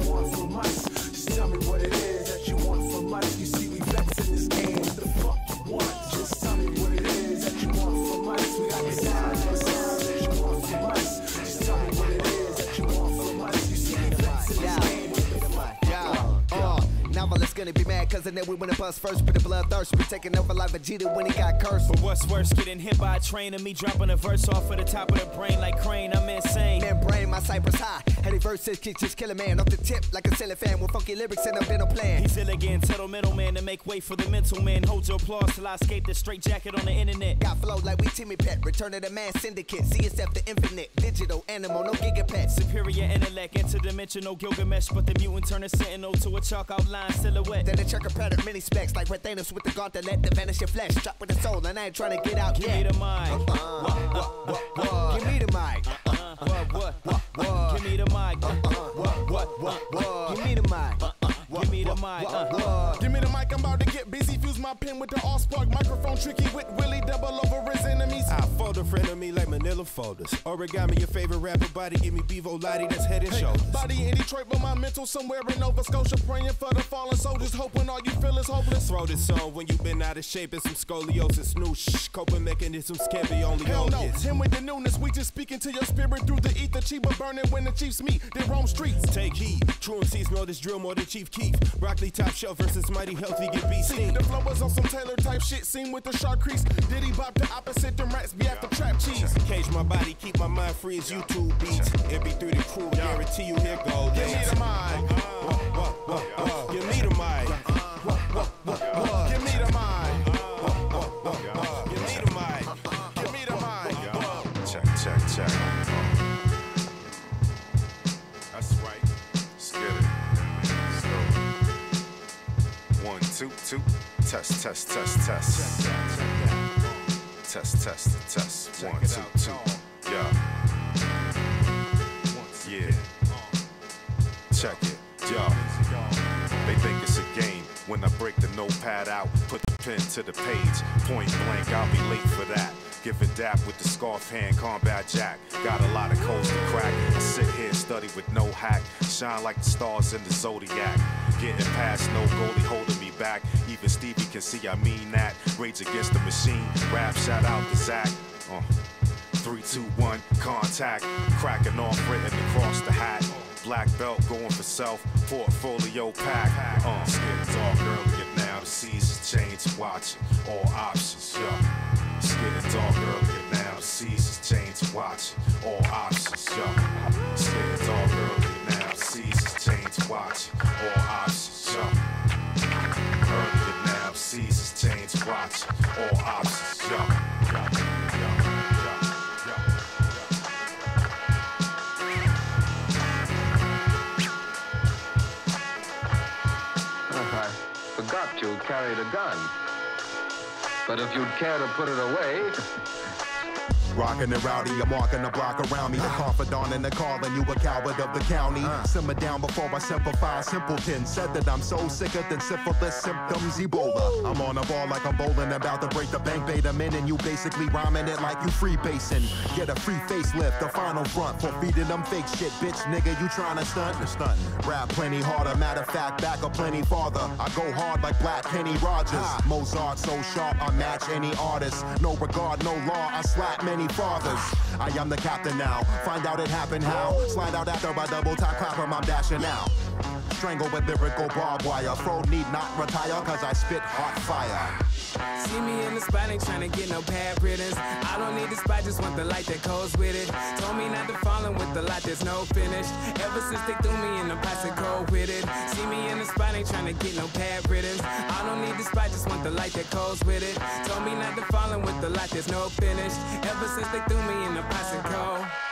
want from us. Just tell me what it is that you want from us. You see, we vets in this game. What the fuck you want? Just tell me what it is that you want from us. We got the sound the sound that you want from us. Just tell me what it is that you want from us. You see, we vets in this game. What the fuck you want? Uh, now gonna be mad cause I know we wanna bust first but the bloodthirst we taking over like Vegeta when he got cursed But what's worse, getting hit by a train and me dropping a verse off of the top of the brain like crane, I'm insane. Man brain my cypress high Heady verses kick just kill a man off the tip like a silly fan with funky lyrics and a dental plan He's ill again, tell the middleman to make way for the mental man. Hold your applause till I escape the straight jacket on the internet. Got flow like we Timmy Pet Return of the man syndicate CSF the infinite Digital animal no gigapet Superior intellect, interdimensional Gilgamesh, but the mutant turn a sentinel to a chalk outline silhouette. Then the checker pattern mini specs like Red Thanos with the gauntlet to vanish your flesh Drop with the soul and I ain't trying to get out Give yet me the mic. Uh-uh. What, what, what? Give me the mic What, what, what, what? Give me the mic. What, what, what, what? Give me the mic Give me the mic. uh. Give me the mic, I'm about to get busy. Fuse my pen with the all spark microphone tricky with Willie double over his enemies. I fold a friend of me like manila folders. Origami, your favorite rapper body. Give me Bevo Lottie, that's head and shoulders. Body in Detroit, but my mental somewhere in Nova Scotia. Praying for the fallen soldiers, hoping all you feel is hopeless. Throw this on when you've been out of shape and some scoliosis. Noosh, coping mechanisms can't be only Hell on no, him with the newness, we just speaking to your spirit through the ether. Chiba burning when the chiefs meet, they roam streets. Take heed, true MCs know this drill more than Chief Keef. Broccoli top shelf versus Mighty Healthy get beat the flow was on some Taylor type shit, seen with the shark crease. Did he bop the opposite, them rats be after trap cheese. Cage my body, keep my mind free as YouTube beats. MP3 the crew, guarantee you here go. Give me the mic. Give me the mic. Give me the mic. Give me the mic. Give me the mic. Check, check, check. That's right. Let's get it. Let's go. One, two, two. Test, test, test, test. Test, test, test. One, two, two. Yeah. Yeah. Check it. Yo. They think it's a game. When I break the notepad out, put the pen to the page. Point blank, I'll be late for that. Giving dap with the scarf hand, combat jack. Got a lot of codes to crack. I sit here study with no hack. Shine like the stars in the zodiac. Getting past no goalie holding me back. Even Stevie can see I mean that. Rage against the machine. Rap shout out to Zach. Uh, three, two, one, contact. Cracking off written across the hat. Black belt going for self. Portfolio pack. Uh, getting dark earlier now. The seasons change. Watching all options. Yeah. It's getting dark earlier now. The seasons change. Watching all options. Yeah. It's getting dark earlier now. The seasons change. Watching all options. Now. Change. All options. I forgot you carried a gun. But if you'd care to put it away, Rockin' and rowdy, I'm walking the block around me. The confidant and the calling you a coward of the county. Simmer down before I simplify. Simpleton said that I'm so sicker than syphilis symptoms. Ebola. I'm on a ball like I'm bowling, about to break the bank beta min, and you basically rhyming it like you free basing. Get a free facelift, the final front for feeding them fake shit, bitch, nigga. You tryna stunt? Stunt. Rap plenty harder, matter of fact, back up plenty farther. I go hard like Black Kenny Rogers. Mozart so sharp, I match any artist. No regard, no law, I slap many fathers. I am the captain now. Find out it happened how. Slide out after my double tap clap 'em, I'm dashing out. Strangle with lyrical barbed wire. Fro need not retire, cause I spit hot fire. See me in the spot, ain't tryna get no pad riddance. I don't need the spot, just want the light that goes with it. Told me not to fall in with the lot, there's no finish. Ever since they threw me in the plastic cold with it. See me in the spot, ain't tryna get no pad riddance. I don't need the spot, just want the light that goes with it. Told me not to fall in with the lot, there's no finish. Ever since they threw me in the plastic cold.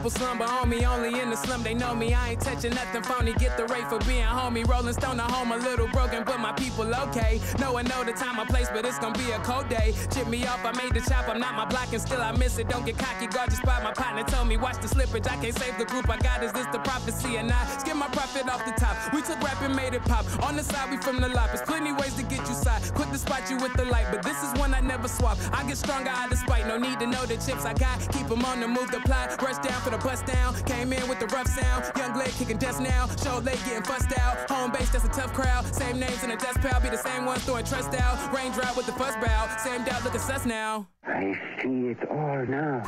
People slumber on me, only in the slum they know me. I ain't touching nothing phony. Get the rate for being homie. Rolling stone, I home a little broken, but my people okay. No one know the time or place, but it's gonna be a cold day. Chip me off, I made the chop. I'm not my block, and still I miss it. Don't get cocky, guard your spot. My partner told me watch the slippage. I can't save the group I got. Is this the prophecy or not? Skip my profit off the top. We took rap and made it pop. On the side, we from the lot. There's plenty ways to get you side. Quick to spot you with the light, but this is one I never swap. I get stronger out of spite. No need to know the chips I got. Keep them on the move, the plot. Rush down for the bust down. Came in with the rough sound. Young leg kicking dust now. Show leg getting fussed out. Home base, that's a tough crowd. Same names in a dust pal. Be the same ones throwing trust out. Rain Raindrop with the fuss bow. Same doubt looking sus now. I see it all now.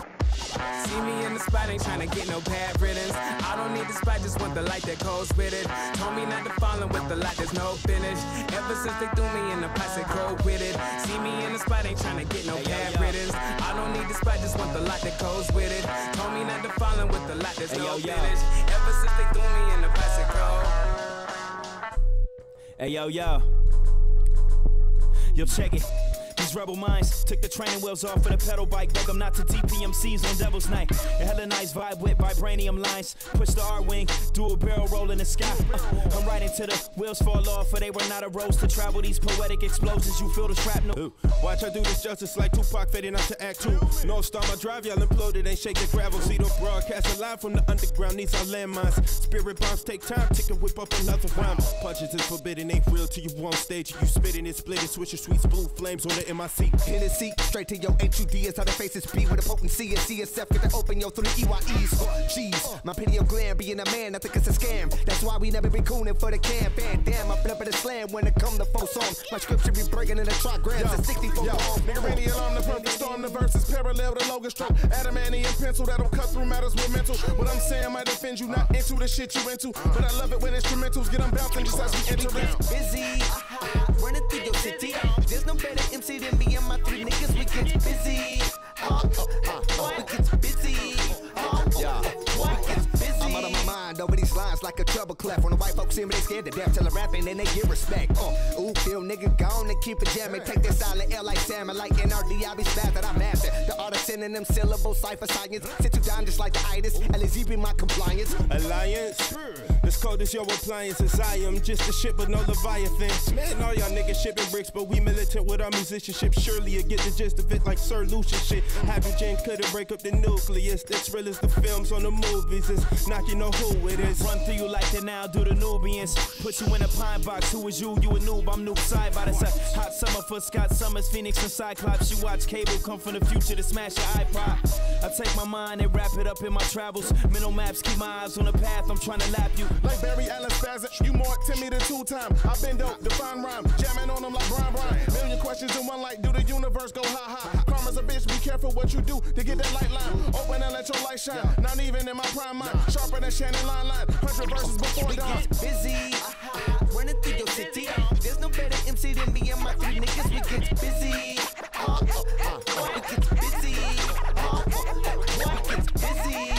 See me in the spot, ain't tryna get no bad riddance. I don't need the spot, just want the light that goes with it. Told me not to fall in with the light, there's no finish. Ever since they threw me in the plastic cold with it. See me in the spot, ain't tryna get no bad riddance. I don't need the spot, just want the light that goes with it. Told me not to fall in with the light, there's no finish. Ever since they threw me in the plastic cold. Hey yo yo. Yo check it. These rebel minds took the training wheels off for the pedal bike. Welcome not to DPMCs on Devil's Night. A hella nice vibe with vibranium lines. Push the R wing, do a barrel roll in the sky. Uh, I'm right till the wheels fall off, for they were not a rose to travel these poetic explosions. You feel the shrapnel. Ooh, watch I do this justice like Tupac fading out to act two. North Star, my drive, y'all imploded, ain't shake the gravel. See the broadcast a live from the underground, these are landmines. Spirit bombs take time, tick and whip up another rhyme. Punches is forbidden, ain't real till you on stage. You spitting it, splitting, switching sweets, blue flames on the MIC. Hennessy, straight to your HUD is how the faces be with a potency and CSF get to open yo through the EYEs. Oh, uh, Jeez, my pineal gland being a man, I think it's a scam. That's why we never been cooning for the can. Fan damn, I flip it a slam when it come to four songs. My scripture be breaking in the trigrams at 64 Yo, long. nigga, ready alarm, the perfect storm, the verses parallel to Logan stroke. Adamantium pencil that'll cut through matters with mental. What I'm saying might offend you, not into the shit you into. But I love it when instrumentals get them bouncing just as we enter in. busy. Running through your city. There's no better MC than me and my three niggas. We get busy. Uh, uh, uh, uh, we get busy. Yeah. Over these lines like a trouble clef. When the white folks see me, they scared to death. Till I rapping and they get respect. Uh, ooh, feel nigga gone and keep it jamming. Take this silent L like salmon. Like NRD, I be spazzing. I'm master the art of them syllable cipher science. Sit you down just like the itis. LSE be my compliance. Alliance? This code is your appliances. I am just a ship, but no Leviathan. Man, all y'all niggas shipping bricks, but we militant with our musicianship. Surely you get the gist of it like Sir Lucian shit. Hydrogen couldn't break up the nucleus. That's real as the films on the movies. It's you know who it is. Run through you like the now do the Nubians. Put you in a pine box. Who is you? You a noob. I'm noob side by side. Hot summer for Scott Summers, Phoenix and Cyclops. You watch cable come from the future to smash your iPod. I take my mind and wrap it up in my travels. Mental maps keep my eyes on the path. I'm trying to lap you. Like Barry Allen Spazin, you more Timmy the two time. I've been dope, define rhyme, jamming on them like Brian Brian. Million questions in one like, do the universe go ha ha? Karma's a bitch, be careful what you do to get that light line. Open and let your light shine. Not even in my prime mind, sharper than Shannon Line Line. Hundred verses before We dawn. get busy. Running through your city. There's no better MC than me and my three niggas. We get busy. Uh, uh, uh, we get busy. Uh, uh, uh, we get busy.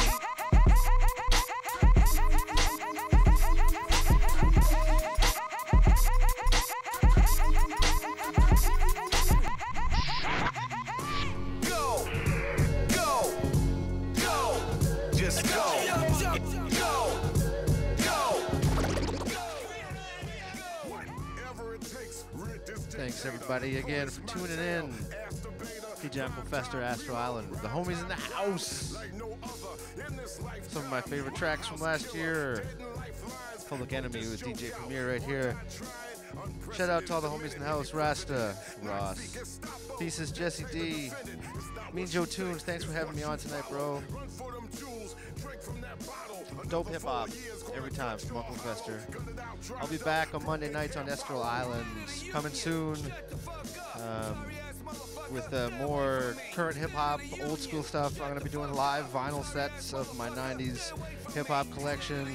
Everybody again for tuning in. DJ Fester, Astral Island, the homies in the house. Some of my favorite tracks from last year. Public Enemy with DJ Premier right here. Shout out to all the homies in the house, Rasta, Ross, Thesis, Jesse D, Mean Joe Tunes. Thanks for having me on tonight, bro. Dope hip hop every time from Uncle Fester. I'll be back on Monday nights on Astral Island, coming soon. Um, with uh, more current hip hop, old school stuff. I'm going to be doing live vinyl sets of my 90s hip hop collection,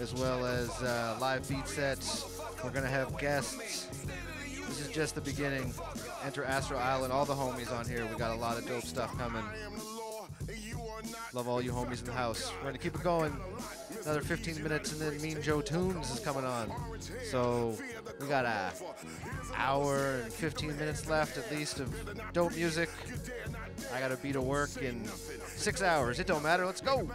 as well as uh, live beat sets. We're going to have guests. This is just the beginning. Enter Astral Island, all the homies on here. We got a lot of dope stuff coming. Love all you homies in the house. We're gonna keep it going. Another 15 minutes, and then Mean Joe Tunes is coming on. So we got a hour and 15 minutes left at least of dope music. I got to be to work in six hours. It don't matter. Let's go.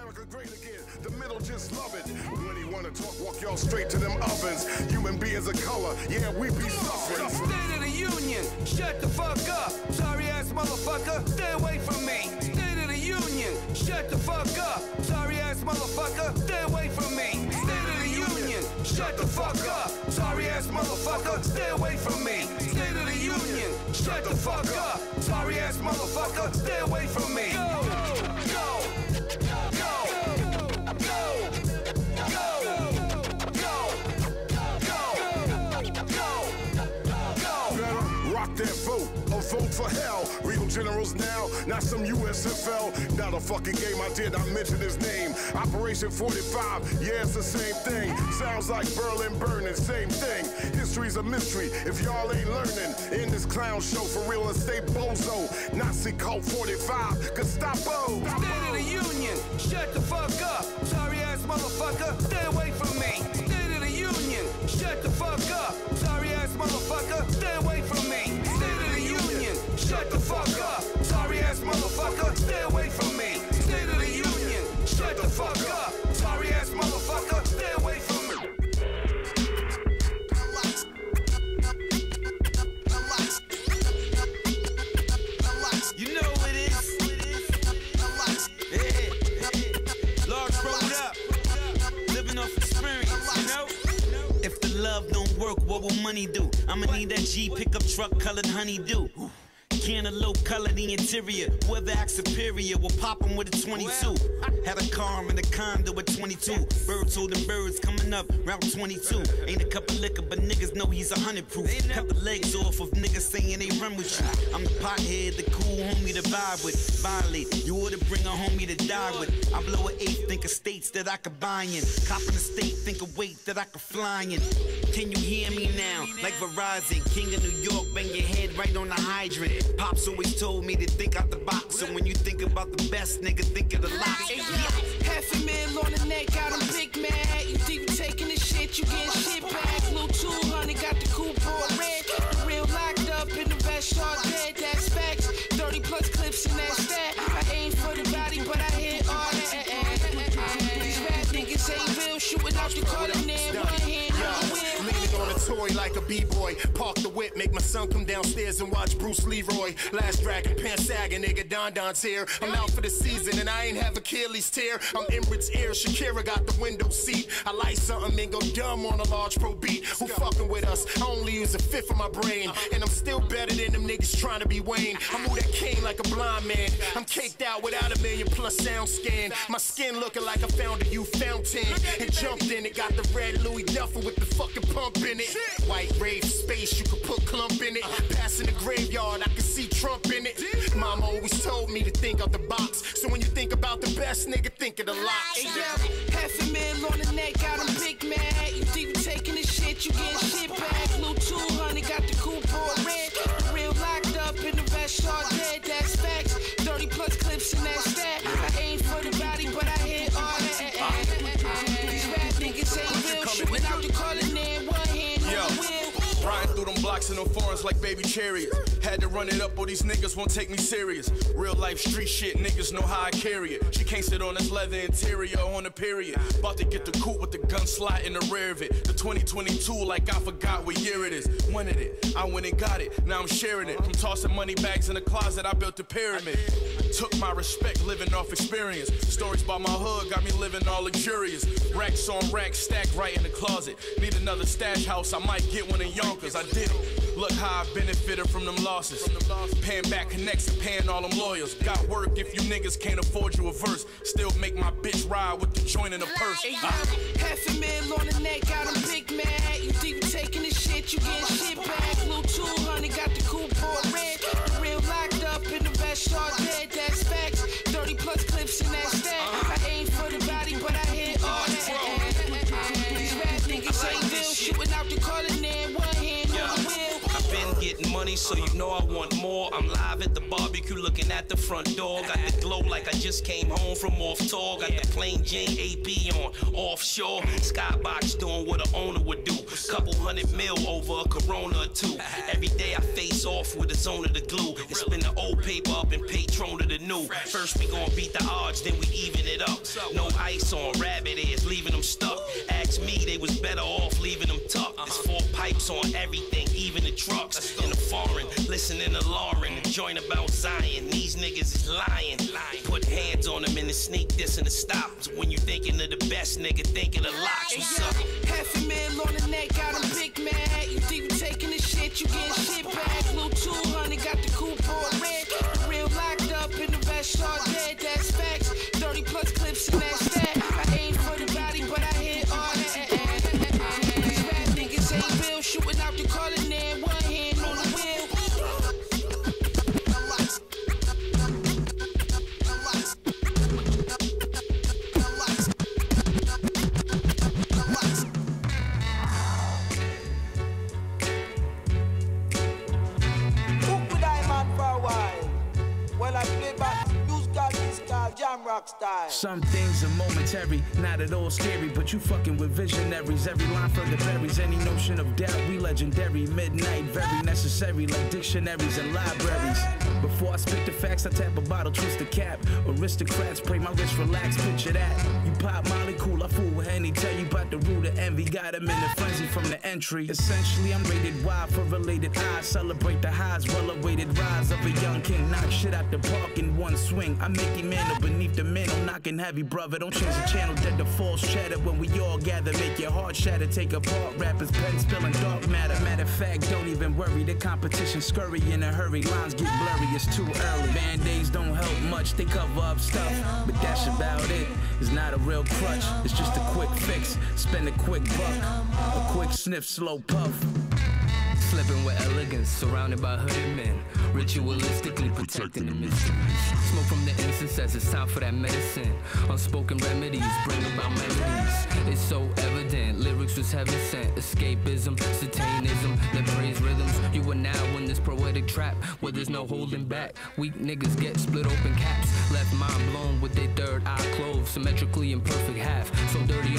The middle just love it. When he wanna talk, walk y'all straight to them ovens. Human beings of color, yeah, we be suffering. State of the Union, shut the fuck up. Sorry ass motherfucker, stay away from me. Union, shut the fuck up. Sorry ass motherfucker, stay away from me. State of the Union, shut the fuck up. Sorry ass motherfucker, stay away from me. State of the Union, shut the fuck up. Sorry ass motherfucker, stay away from me. Go, for hell. Real generals now, not some USFL. Not a fucking game, I did not mention his name. Operation 45, yeah, it's the same thing. Sounds like Berlin burning, same thing. History's a mystery if y'all ain't learning. In this clown show for real estate bozo. Nazi cult 45, Gestapo. State of the Union, shut the fuck up. Sorry ass motherfucker, stay away from me. State of the Union, shut the fuck up. Sorry ass motherfucker, stay away from me. Shut the fuck up. Sorry ass motherfucker, stay away from me. State of the Union, shut the fuck up. Sorry ass motherfucker, stay away from me. You know it is. Yeah. Large rolled up. Living off experience, you know? If the love don't work, what will money do? I'ma need that G pickup truck colored honeydew. Cantaloupe color the interior. Whoever acts superior will pop 'em with a 22. Had a car in a condo at 22. Birds holding birds coming up, round 22. Ain't a cup of liquor, but niggas know he's a hundred proof. Cut the legs off of niggas saying they run with you. I'm the pothead, the cool homie to vibe with. Violate, you ought to bring a homie to die with. I blow an eighth, think of states that I could buy in. Cop in the state, think of weight that I could fly in. Can you hear me now? Like Verizon, King of New York, bang your head right on the hydrant. Pops always told me to think out the box. So when you think about the best, nigga, think of the lot. Yeah. Half a mil on the neck, got a big mad. You think you taking this shit, you getting shit back. Little 200, got the coupon red. The real locked up in the best shot dead, that's facts. 30 plus clips in that stat. I aim for the body, but I hit all that. These rap niggas ain't real, shooting out the corner like a b-boy. Park the whip, make my son come downstairs and watch Bruce Leroy. Last dragon, pants sagging, nigga, Don Don's here. I'm out for the season and I ain't have Achilles tear. I'm Emirates ear, Shakira got the window seat. I like something and go dumb on a large pro beat. Who fucking with us? I only use a fifth of my brain. And I'm still better than them niggas trying to be Wayne. I move that cane like a blind man. I'm caked out without a million plus sound scan. My skin looking like I found a you fountain. And jumped in it, got the red Louis Duffel with the fucking pump in it. White rave space, you could put clump in it. Passing the graveyard, I can see Trump in it. Mama always told me to think out the box. So when you think about the best, nigga, think of the lot. Hey yo, half a mil on the neck, got him big mad. You think you taking the shit, you getting shit back. Blue 200, got the coupe all red. The real locked up in the vest, all dead, that's facts. 30 plus clips in that stat. I ain't for the body, but I hit all that. These rap niggas ain't real, shooting out the calling Riding through them blocks in them foreigns like baby chariots. Had to run it up or these niggas won't take me serious. Real life street shit, niggas know how I carry it. She can't sit on this leather interior on the period. About to get the coupe with the gun slot in the rear of it. The 2022 like I forgot what year it is. Wanted it, I went and got it. Now I'm sharing it. I'm tossing money bags in the closet, I built a pyramid. Took my respect living off experience. Stories about my hood got me living all luxurious. Racks on racks stacked right in the closet. Need another stash house, I might get one in Yonkers. I did it. Look how I benefited from them losses. Paying back connects and paying all them lawyers. Got work if you niggas can't afford you a verse. Still make my bitch ride with the joint in the purse. Hey Ah. half a mil on the neck, got him big mad. You think you taking the shit, you getting shit back. Blue 200, got the coupe all red. The real locked up in the vest, all dead, that's facts. Money, so you know I want more. I'm live at the barbecue looking at the front door. Got the glow like I just came home from off tour. Got the plain Jane AP on offshore. Skybox doing what an owner would do. Couple hundred mil over a Corona or two. Every day I face off with a zone of the glue. And spin the old paper up and patron to the new. First we gon' beat the odds, then we even it up. No ice on rabbit ears, leaving them stuck. Ask me, they was better off leaving them tucked. There's four pipes on everything, even the trucks. In the foreign, listening to Lauren, the joint about Zion. These niggas is lying. Put hands on them and the sneak this and the stops. When you thinking of the best nigga, think of locks. What's up? half a mil on the neck, got him big mad. You think you taking the shit, you getting shit back. Blue 200, got the coupe all red. The real locked up in the best all dead, that's facts. 30 plus clips in that rock style. Some things are momentary, not at all scary, but you fucking with visionaries. Every line from the berries, any notion of doubt, we legendary. Midnight, very necessary, like dictionaries and libraries. Before I spit the facts, I tap a bottle, twist the cap. Aristocrats, pray my wrist relax, picture that. You pop Molly, cool, I fool Henny, tell you about the root of envy. Got him in a frenzy from the entry. Essentially, I'm rated Y for related eyes. Celebrate the highs, well awaited rise of a young king. Knock shit out the park in one swing. I make him man up beneath the mantle, knocking heavy, brother. Don't change the channel, dead the false chatter. When we all gather, make your heart shatter. Take apart rappers, pen spilling dark matter. Matter of fact, don't even worry. The competition scurry in a hurry. Lines get blurry, it's too early. Band-aids don't help much, they cover up stuff. But that's about it. It's not a real crutch, it's just a quick fix. Spend a quick buck, a quick sniff, slow puff. Slipping with elegance, surrounded by hooded men. Ritualistically protecting the mysteries. Smoke from the incense as it's time for that medicine. Unspoken remedies bring about. It's so evident, lyrics was heaven sent. Escapism, satanism, that praise rhythms. You are now in this poetic trap where there's no holding back. Weak niggas get split open caps. Left mind blown with their third eye closed, symmetrically in perfect half. So dirty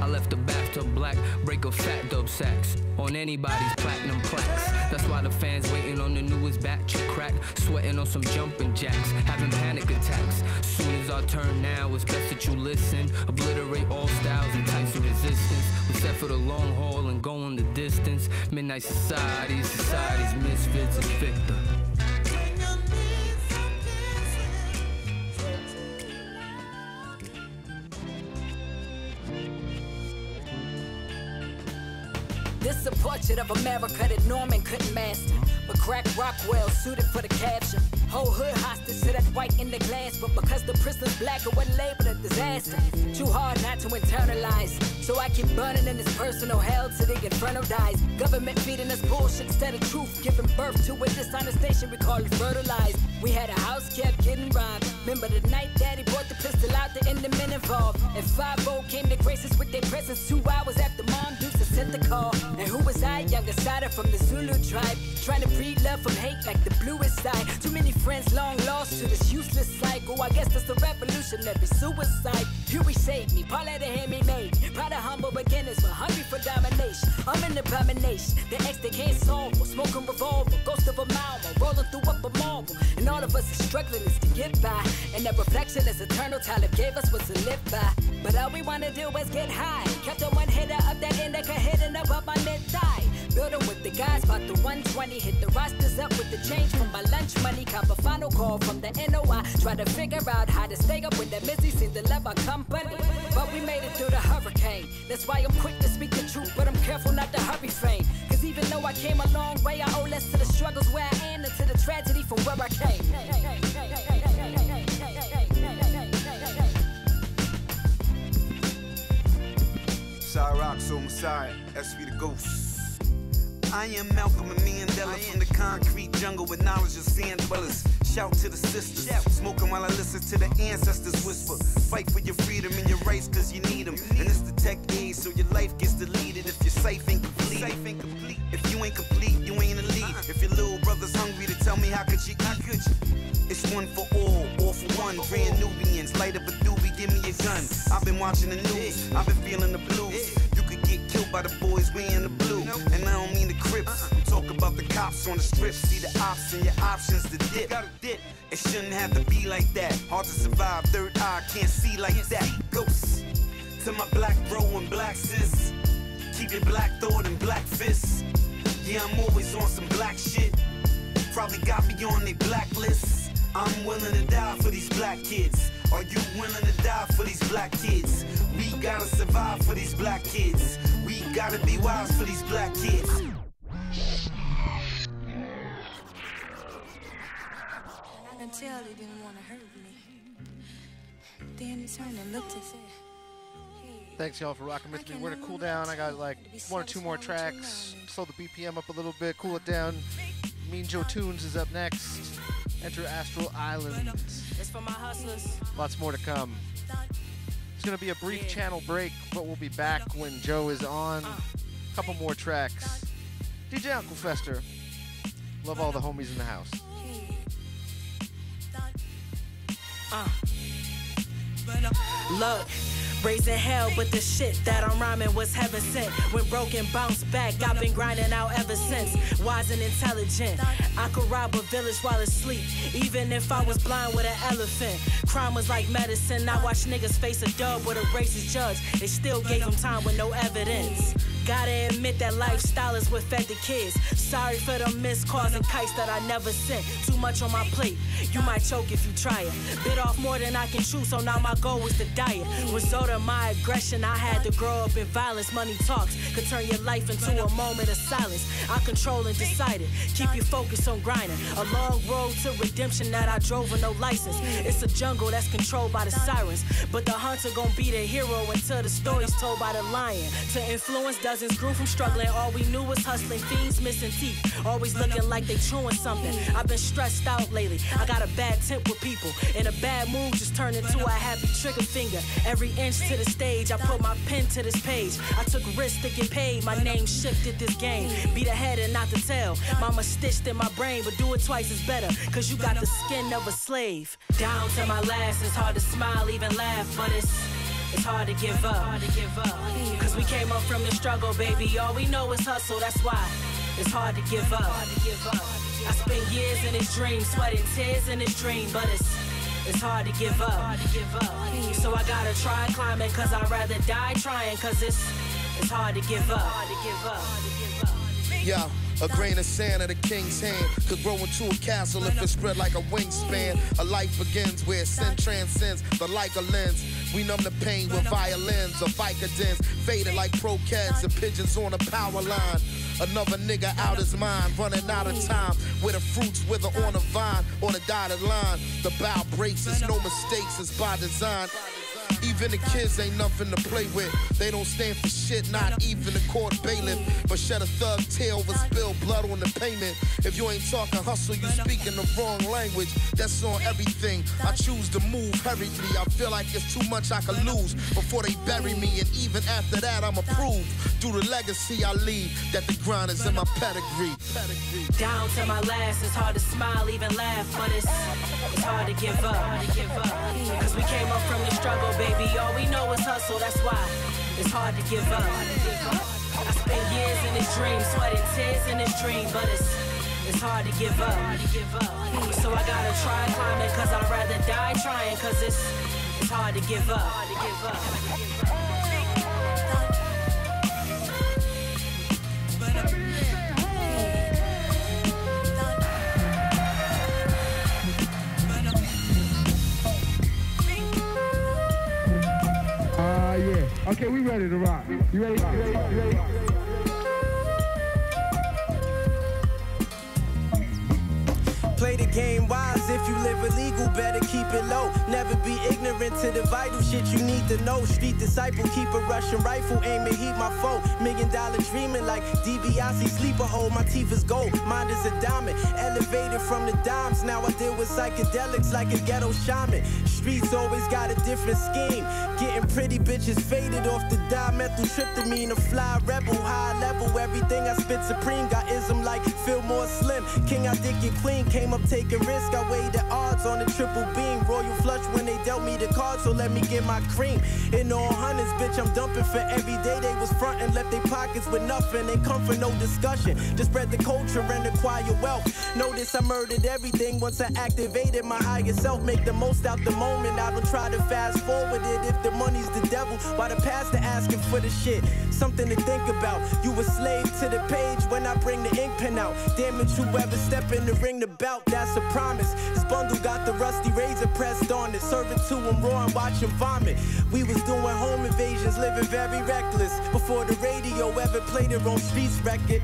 I left the bathtub black. Break a fat dub sacks on anybody's platinum plaques. That's why the fans waiting on the newest batch of crack, sweating on some jumping jacks, having panic attacks. Soon as I turn now, it's best that you listen. Obliterate all styles and types of resistance. We set for the long haul and going the distance. Midnight society, society's misfits and Victor. A portrait of America that Norman couldn't master. But crack Rockwell suited for the capture. Whole hood hostage to that white in the glass. But because the prison's black, it wasn't labeled a disaster. Too hard not to internalize. So I keep burning in this personal hell till the inferno dies. Government feeding us bullshit instead of truth. Giving birth to a dishonest nation, we call it fertilized. We had a house kept getting robbed. Remember the night daddy brought the pistol out, the end the men involved. And 5 came to graces with their presence two hours after mom Deuce sent the call. And who was I? Younger sider from the Zulu tribe. Trying to breed love from hate like the bluest side. Too many friends long lost to this useless cycle. I guess that's the revolutionary suicide. Huey saved me, Paul had a hand me made. Proud of humble beginners, but hungry for domination. I'm an abomination. The X they can't solve. Smoking revolver, ghost of a mile, rolling through up a marble. And all of us are struggling is to get by. And that reflection is eternal. Talib gave us what to live by. But all we wanna do is get high. Kept on one hitter up that indica, hitting above my mid thigh. Building with the guys, about the 120. Hit the rosters up with the change from my lunch money. Cop a final call from the NOI. Try to figure out how to stay up with the Missy seems to love our company. But we made it through the hurricane. That's why I'm quick to speak the truth, but I'm careful not to hurry fame. Cause even though I came a long way, I owe less to the struggles where I am than to the tragedy from where I came. Side rock, so Messiah, SV the Ghost. I am Malcolm and me and Mandela from the concrete jungle with knowledge of sand dwellers. Shout to the sisters, smoking while I listen to the ancestors whisper. Fight for your freedom and your rights cause you need them. And it's the tech age, so your life gets deleted if your safe ain't complete. If you ain't complete, you ain't elite. Uh-uh. If your little brother's hungry to tell me how could you how could you? It's one for all, all for one. Grand Nubians, light up a doobie, give me a gun. I've been watching the news, I've been feeling the blues. You could get killed by the boys wearing the blue. And I don't mean the crips, I'm talking about the cops on the strip. See the and your options to dip. Got a dip, it shouldn't have to be like that. Hard to survive, third eye, can't see like that. Ghosts to my black bro and black sis. Keep your black thought and black fists. Yeah, I'm always on some black shit. Probably got me on their blacklist. I'm willing to die for these black kids. Are you willing to die for these black kids? We gotta survive for these black kids. We gotta be wise for these black kids. I can tell he didn't want to hurt me. Then he turned and looked and said, Thanks y'all for rocking with me. We're gonna cool down. I got like one or two more tracks. Slow the BPM up a little bit, cool it down. Mean Joe Tunes is up next. Enter Astral Island. It's for my hustlers. Lots more to come. It's gonna be a brief channel break, but we'll be back when Joe is on. A couple more tracks. DJ Uncle Fester. Love all the homies in the house. Uh. Look. Raising hell, but the shit that I'm rhyming was heaven sent. When broken, bounce back. I've been grinding out ever since. Wise and intelligent. I could rob a village while asleep, even if I was blind with an elephant. Crime was like medicine. I watched niggas face a dub with a racist judge. They still gave him time with no evidence. Gotta admit that lifestyle is what fed the kids. Sorry for the missed calls and kites that I never sent. Too much on my plate. You might choke if you try it. Bit off more than I can chew, so now my goal is to diet. Result of my aggression, I had to grow up in violence. Money talks could turn your life into a moment of silence. I control and decided. Keep your focus on grinding. A long road to redemption that I drove with no license. It's a jungle that's controlled by the sirens. But the hunter gon' be the hero until the story's told by the lion. To influence dozens grew from struggling. All we knew was hustling. Fiends missing teeth. Always looking like they chewing something. I've been stressed out lately. I got a bad temp with people. In a bad mood, just turned into a happy trigger finger. Every inch to the stage, I put my pen to this page. I took risks to get paid. My name shifted this game. Be the head and not the tail. Mama stitched in my brain, but do it twice is better. Cause you got the skin of a slave. Down to my last, it's hard to smile, even laugh, but it's it's hard to give up. Cause we came up from the struggle, baby. All we know is hustle, that's why it's hard to give up. I spent years in this dream, sweating tears in this dream, but it's it's hard to give up. So I gotta try climbing, cause I'd rather die trying, cause it's it's hard to give up. Yeah. A grain of sand in the king's hand could grow into a castle if it spread like a wingspan. A life begins where sin transcends the like a lens. We numb the pain with violins or Vicodins, faded like croquettes and pigeons on a power line. Another nigga out his mind, running out of time. Where the fruits wither on a vine, on a dotted line. The bow breaks, it's no mistakes, it's by design. Even the kids ain't nothing to play with. They don't stand for shit, not even the court bailiff. But shed a thug tear over spilled blood on the payment. If you ain't talking hustle, you speaking the wrong language. That's on everything. I choose to move hurriedly. I feel like it's too much I could lose before they bury me. And even after that, I'm approved. Through the legacy I leave, that the grind is in my pedigree. Down to my last, it's hard to smile, even laugh, but it's it's hard to give up. Cause we came up from the struggle, baby. All we know is hustle, that's why it's hard to give up. I spent years in this dream, sweating tears in this dream, but it's it's hard to give up. So I gotta try climbing, cause I'd rather die trying, cause it's it's hard to give up. Ah, yeah. Okay, we ready to rock. You ready? You ready? You ready? Play the game wise. If you live illegal, better keep it low. Never be ignorant to the vital shit you need to know. Street disciple, keep a Russian rifle, aim and heat my foe. Million dollar dreaming like DiBiase sleeper hole. My teeth is gold, mine is a diamond. Elevated from the dimes, now I deal with psychedelics like a ghetto shaman. Streets always got a different scheme. Getting pretty bitches faded off the dimethyltryptamine. A fly rebel, high level, everything I spit supreme. Got ism like Fillmore Slim. King, I dick your queen. Came up taking risk. I weighed the odds on the triple beam. Royal flush when they dealt me the card, so let me get my cream. In all hundreds, bitch, I'm dumping for every day they was frontin'. Left their pockets with nothing. They come for no discussion. Just spread the culture and acquire wealth. Notice I murdered everything once I activated my higher self. Make the most out the moment. I don't try to fast forward it if the money's the devil. Why the pastor asking for the shit? Something to think about. You a slave to the page when I bring the ink pen out. Damage whoever step in the ring the bout. That's a promise. This bundle got the rusty razor pressed on it. Serve it to him raw and watch him vomit. We was doing home invasions, living very reckless. Before the radio ever played their own streets record.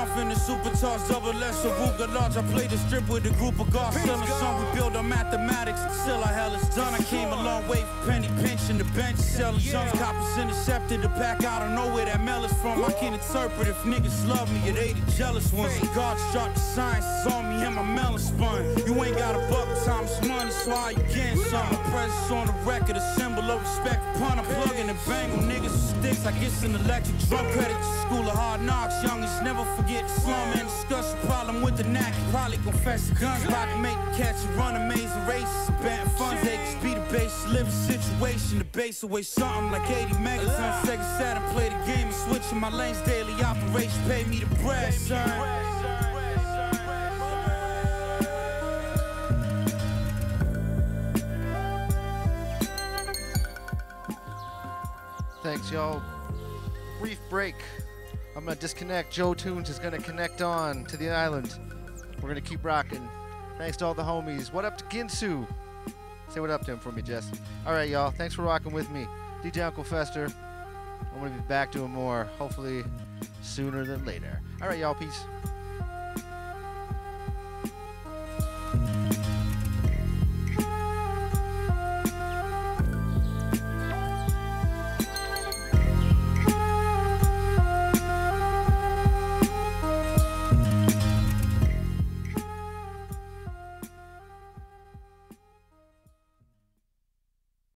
Off in the supercharged double S Aruga large. I played the strip with a group of guards selling some. We build on mathematics until our hell is done. I came a long way from penny pinching the bench sellers. Young coppers intercepted the pack. I don't know where that mail is from. I can't interpret if niggas love me or they the jealous ones. God dropped the science on me and my melon spun. You ain't got a buck, time's money, so how you getting some? My presence on the record, a symbol of respect. Pun, I'm plugging and bang niggas with sticks. I guess an electric drum credit to school of hard knocks. Youngest never forget the slum and discuss the problem with the knack. Probably confess the guns, about to make the catch and run amazing races. Bad funds, they can speed the base, live a situation. The base away something like 80 megatons. Sega Saturn, play the game and switching my lanes daily. Operation pay me the bread, son. Thanks, y'all. Brief break. I'm going to disconnect. Joe Tunes is going to connect on to the island. We're going to keep rocking. Thanks to all the homies. What up to Ginsu? Say what up to him for me, Jess. All right, y'all. Thanks for rocking with me. DJ Uncle Fester. I'm going to be back doing more, hopefully sooner than later. All right, y'all. Peace.